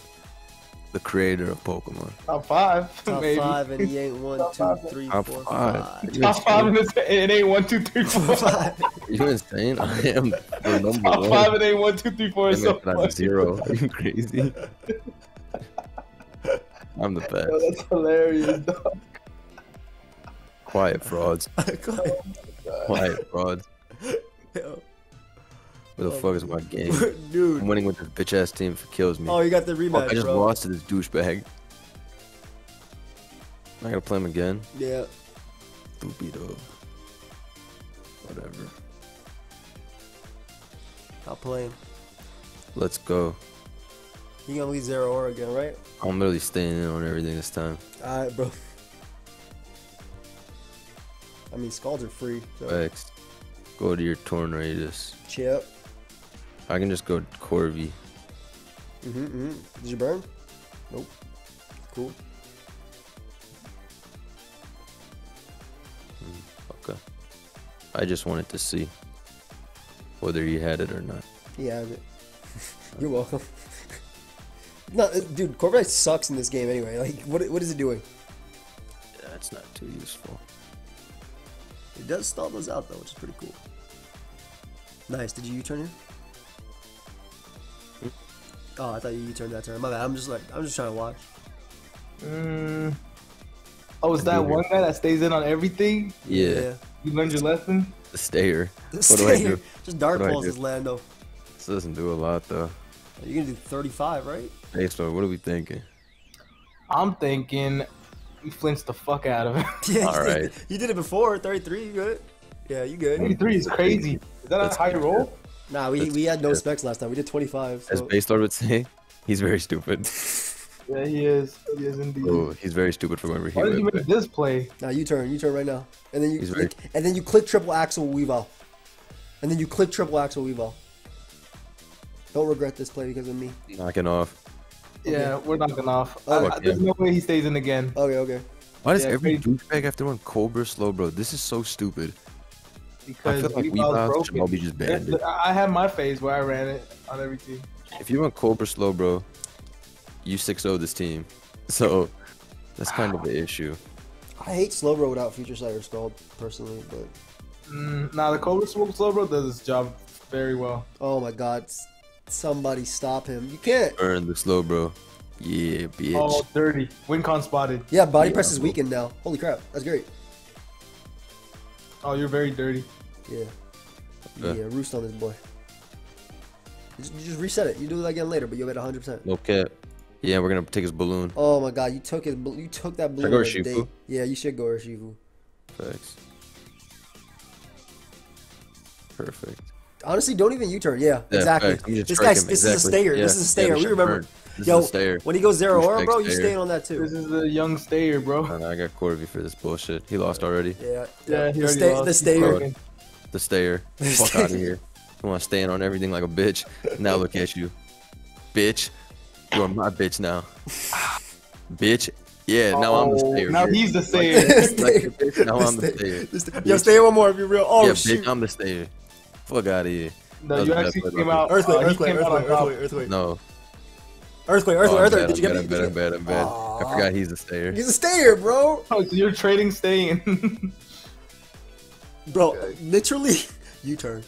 The creator of Pokemon. Top five, Top maybe. five, and he ain't one, Top two, five. three, Top four, five. five. Top five, and it's, it ain't one, two, three, four. Five. Are you insane? I am the number Top one. five, and ain't one, two, three, four. I It's so am zero. Are you crazy? I'm the Yo, best. that's hilarious, dog. Quiet frauds. Oh Quiet frauds. Yo. Where the oh, fuck is my game? Dude. I'm winning with this bitch ass team if it kills me. Oh, you got the Fuck, rematch, I just bro. lost to this douchebag. I gotta play him again. Yeah. Stupido. Whatever. I'll play him. Let's go. You gonna leave zero or again, right? I'm literally staying in on everything this time. Alright, bro. I mean, scalds are free, so X. Go to your Tornadus. chip. I can just go Corvi. Mm-hmm, mm-hmm. Did you burn? Nope. Cool. Okay. I just wanted to see whether you had it or not. Yeah, you're welcome. no, uh, dude, Corviknight sucks in this game anyway. Like, what what is it doing? Yeah, It's not too useful. It does stall those out though, which is pretty cool. Nice. Did you U-turn here? Oh, I thought you U-turned that turn. My bad. I'm just like I'm just trying to watch. Mm. Oh, is that one guy that stays in on everything? Yeah, You learned your lesson. the stayer. The What do I stayer. do? Just dark What do I pulls do? is Lando. This doesn't do a lot though. You're gonna do 35, right? Hey, so what are we thinking? I'm thinking you flinch the fuck out of it. Yeah. All you did- You did it before. 33. You good? Yeah, you good. 33 is crazy. Is that That's a high good. roll? Nah, we, That's we had no good. specs last time. We did 25. As So. Base Lord would say, he's very stupid. Yeah, he is. He is indeed. oh, he's very stupid for whenever he Why did you went. make this play? Now you turn, you turn right now, and then you He's click, and then you click triple axel weave out, and then you click triple axel weave out. Don't regret this play because of me. Knocking off. Yeah, we're knocking off. Oh, I- I- there's no way he stays in again. Okay, okay. Why does Yeah, every crazy. douchebag have to run Colbur slow, bro? This is so stupid. Because feel like we Weebows was should all be just banned. Yeah, I I had my phase where I ran it on every team. If you run Colbur slow, bro, you 6-0 this team. So that's kind of the issue. I hate Slowbro without future sight or scald personally, but Mm, now the Cobra Smoke Slowbro does his job very well. oh my god, somebody stop him! You can't. Earn the slow, bro. Yeah, bitch. Oh, dirty. Wincon spotted. Yeah, body Yeah. press is weakened now. Holy crap, that's great. Oh, you're very dirty. Yeah, Okay. yeah, roost on this boy. You just, you just reset it. You do that again later, but you'll get 100. percent No cap. Yeah, we're gonna take his balloon. Oh my god, you took his, you took that blue. go on a Urshifu? date. Yeah, you should go Urshifu. Thanks. Perfect. Honestly, don't even U-turn. Yeah, Yeah, exactly. facts. I'm This striking guy's him. this is a stayer. Yeah. This is a stayer. we we remember. This Yo, is a stayer. when he goes Zeraora, Douchebag bro, you stayer. staying on that too. This is a young stayer, bro. Oh, no, I got Corby for this bullshit. He lost already. Yeah, Yeah, he the, already sta- lost. the He's stayer. Broken. The stayer. The Fuck out of here. You want to stand on everything like a bitch. Now look at you. Bitch. You are my bitch now. bitch. Yeah, now I'm the Oh, stayer. Now bitch. he's the Like- stayer. like the bitch, now The I'm the sta- stayer. the sta- Yo, stay one more if you're real. Oh yeah, shoot! bitch, I'm the stayer. Fuck out of here. no, you actually came ever. out. Earthquake, uh, earthquake, came out on earthquake, earthquake, earthquake, No. earthquake, Oh, earthquake, I'm earthquake. bad, Did you I'm get bad, me? I'm bad, I'm bad, I'm bad. I forgot he's the stayer. He's a stayer, bro. Oh, so you're trading staying. Bro, literally, U-turn.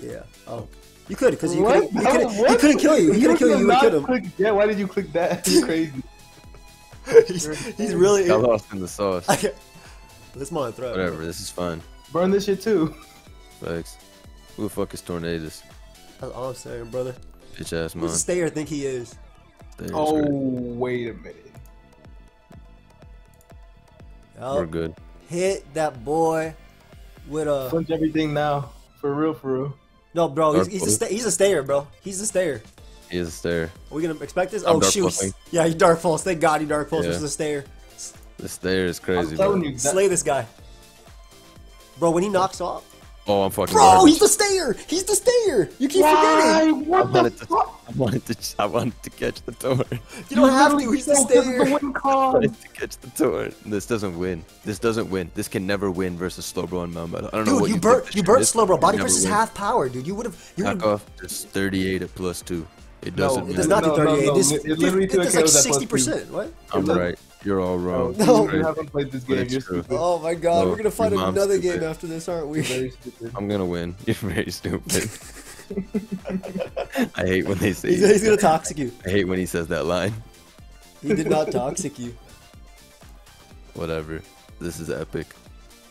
Yeah. Oh, you could because you couldn't. He couldn't. He couldn't kill you. He couldn't kill you. You would not kill him. Yeah, why did you click that? You're crazy. he's, he's really. Got lost in the sauce. I can't- This my threat. bro. Whatever, this is fun. Burn this shit too. Thanks. Who the fuck is Tornadus? That's all I'm saying, brother. Bitch ass man. Who's the stayer think he is? Stayer's Oh, great. wait a minute. Yup. We're good. Hit that boy with uh, a. punch everything now. For real, for real. No, bro. He's, he's a sta- he's a stayer, bro. He's a stayer. He is a stayer. Are we gonna expect this? I'm oh shoot! Pulsing. Yeah, he dark pulse. Thank God he dark pulse Yeah. was a stayer. The stayer is crazy, I'm bro. you, that, Slay this guy, bro. When he knocks off, Oh, I'm fucking bro, garbage. he's the stayer. He's the stayer. You keep Why? forgetting. I What the wanted to. I wanted to. I wanted to catch the door. You don't have to. He's the stayer. The win I wanted to catch the door. This doesn't win. This doesn't win. This can never win versus Slowbro and Melmetal. I don't know what you you burnt you this burnt shit is. slow, bro. You Body never press is win. half power, dude. You would have. You Knock would. off It's 38 at plus two. It doesn't It matter. does not do No, no, 38. no, This it it, literally it, took does like plus sixty percent. What? I'm right. You're all wrong. Oh, no. It's You haven't played this game. You're stupid. Oh my God, No, we're gonna find another stupid. game after this, aren't we? I'm gonna win. You're very stupid. I hate when they say. He's, he's gonna toxic you. I hate when he says that line. He did not toxic you. Whatever. This is epic.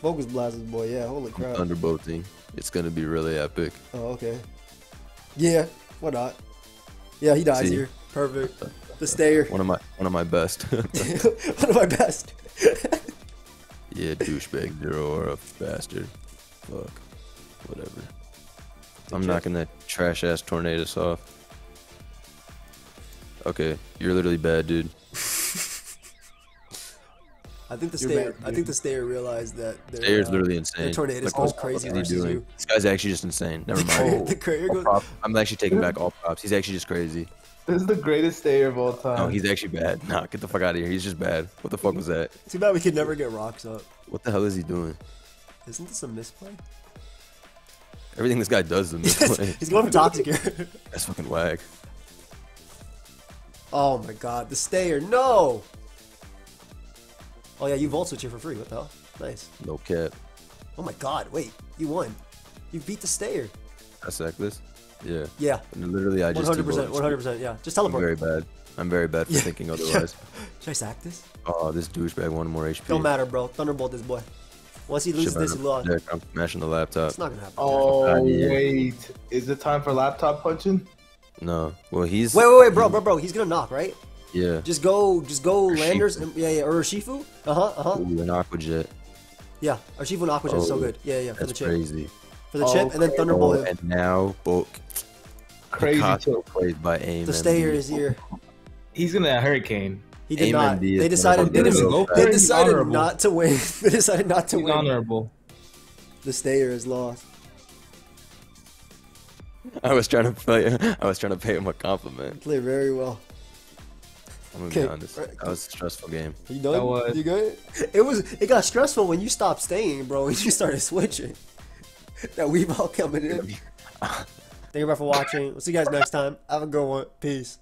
Focus blasters, boy. Yeah, holy crap. Thunderbolting. It's gonna be really epic. Oh, okay. Yeah, why not? Yeah, he dies See? here. Perfect. The stayer. One of my one of my best. One of my best. yeah, douchebag Zeraora bastard. Fuck. Whatever. I'm knocking that trash ass Tornadus off. Okay, you're literally bad, dude. I think the You're stayer. bad, I think the stayer realized that. their, Stayer's uh, literally insane. Their Tornadus Like, goes crazy fuck versus he doing? you. This guy's actually just insane. Never mind. the goes. I'm actually taking back all props. He's actually just crazy. This is the greatest stayer of all oh, time. No, he's actually bad. Nah, get the fuck out of here. He's just bad. What the fuck was that? Too bad we could never get rocks up. What the hell is he doing? Isn't this a misplay? Everything this guy does is a misplay. He's going for toxic here. That's fucking whack. oh my god, the stayer. No. Oh yeah, you volt switch here for free. What the hell? Nice. No cap. Oh my god, wait, you won. You beat the stayer. I sack this. Yeah. Yeah, Literally, I just. 100%, 100%, yeah. Just I'm teleport. very bad. I'm very bad for Yeah. thinking otherwise. Should I sack this? Oh, this douchebag wanted more HP. Don't matter, bro. Thunderbolt this boy. Once he loses this, he lost. Derek, I'm smashing the laptop. It's not gonna happen. Oh wait, is it time for laptop punching? No. Well, he's. Wait, wait, wait, bro, bro, bro. He's gonna knock, right? Yeah. Just go, just go, Landorus. And, yeah, yeah, Urshifu. Uh huh, uh huh. Ooh, an Aqua Jet. Yeah, Urshifu and Aqua Jet is so Oh, good. Yeah, yeah, for the That's chip, crazy. For the Oh, chip, and then. Thunderbolt. Oh, and now, Bulk. Crazy Picasso tilt. played by AIM. the stayer is here. He's gonna hurricane. He did Aim not. MD They decided. They, des- they decided Honorable. not to win. they decided not to He's win. honorable. The stayer is lost. I was trying to play. I was trying to pay him a compliment. Played very well. I'm gonna Okay. be honest. That was a stressful game. You done? That was- You good? It was. It got stressful when you stopped staying, bro. When you started switching. That we've all coming in. Thank you, for watching. We'll see you guys next time. Have a good one. Peace.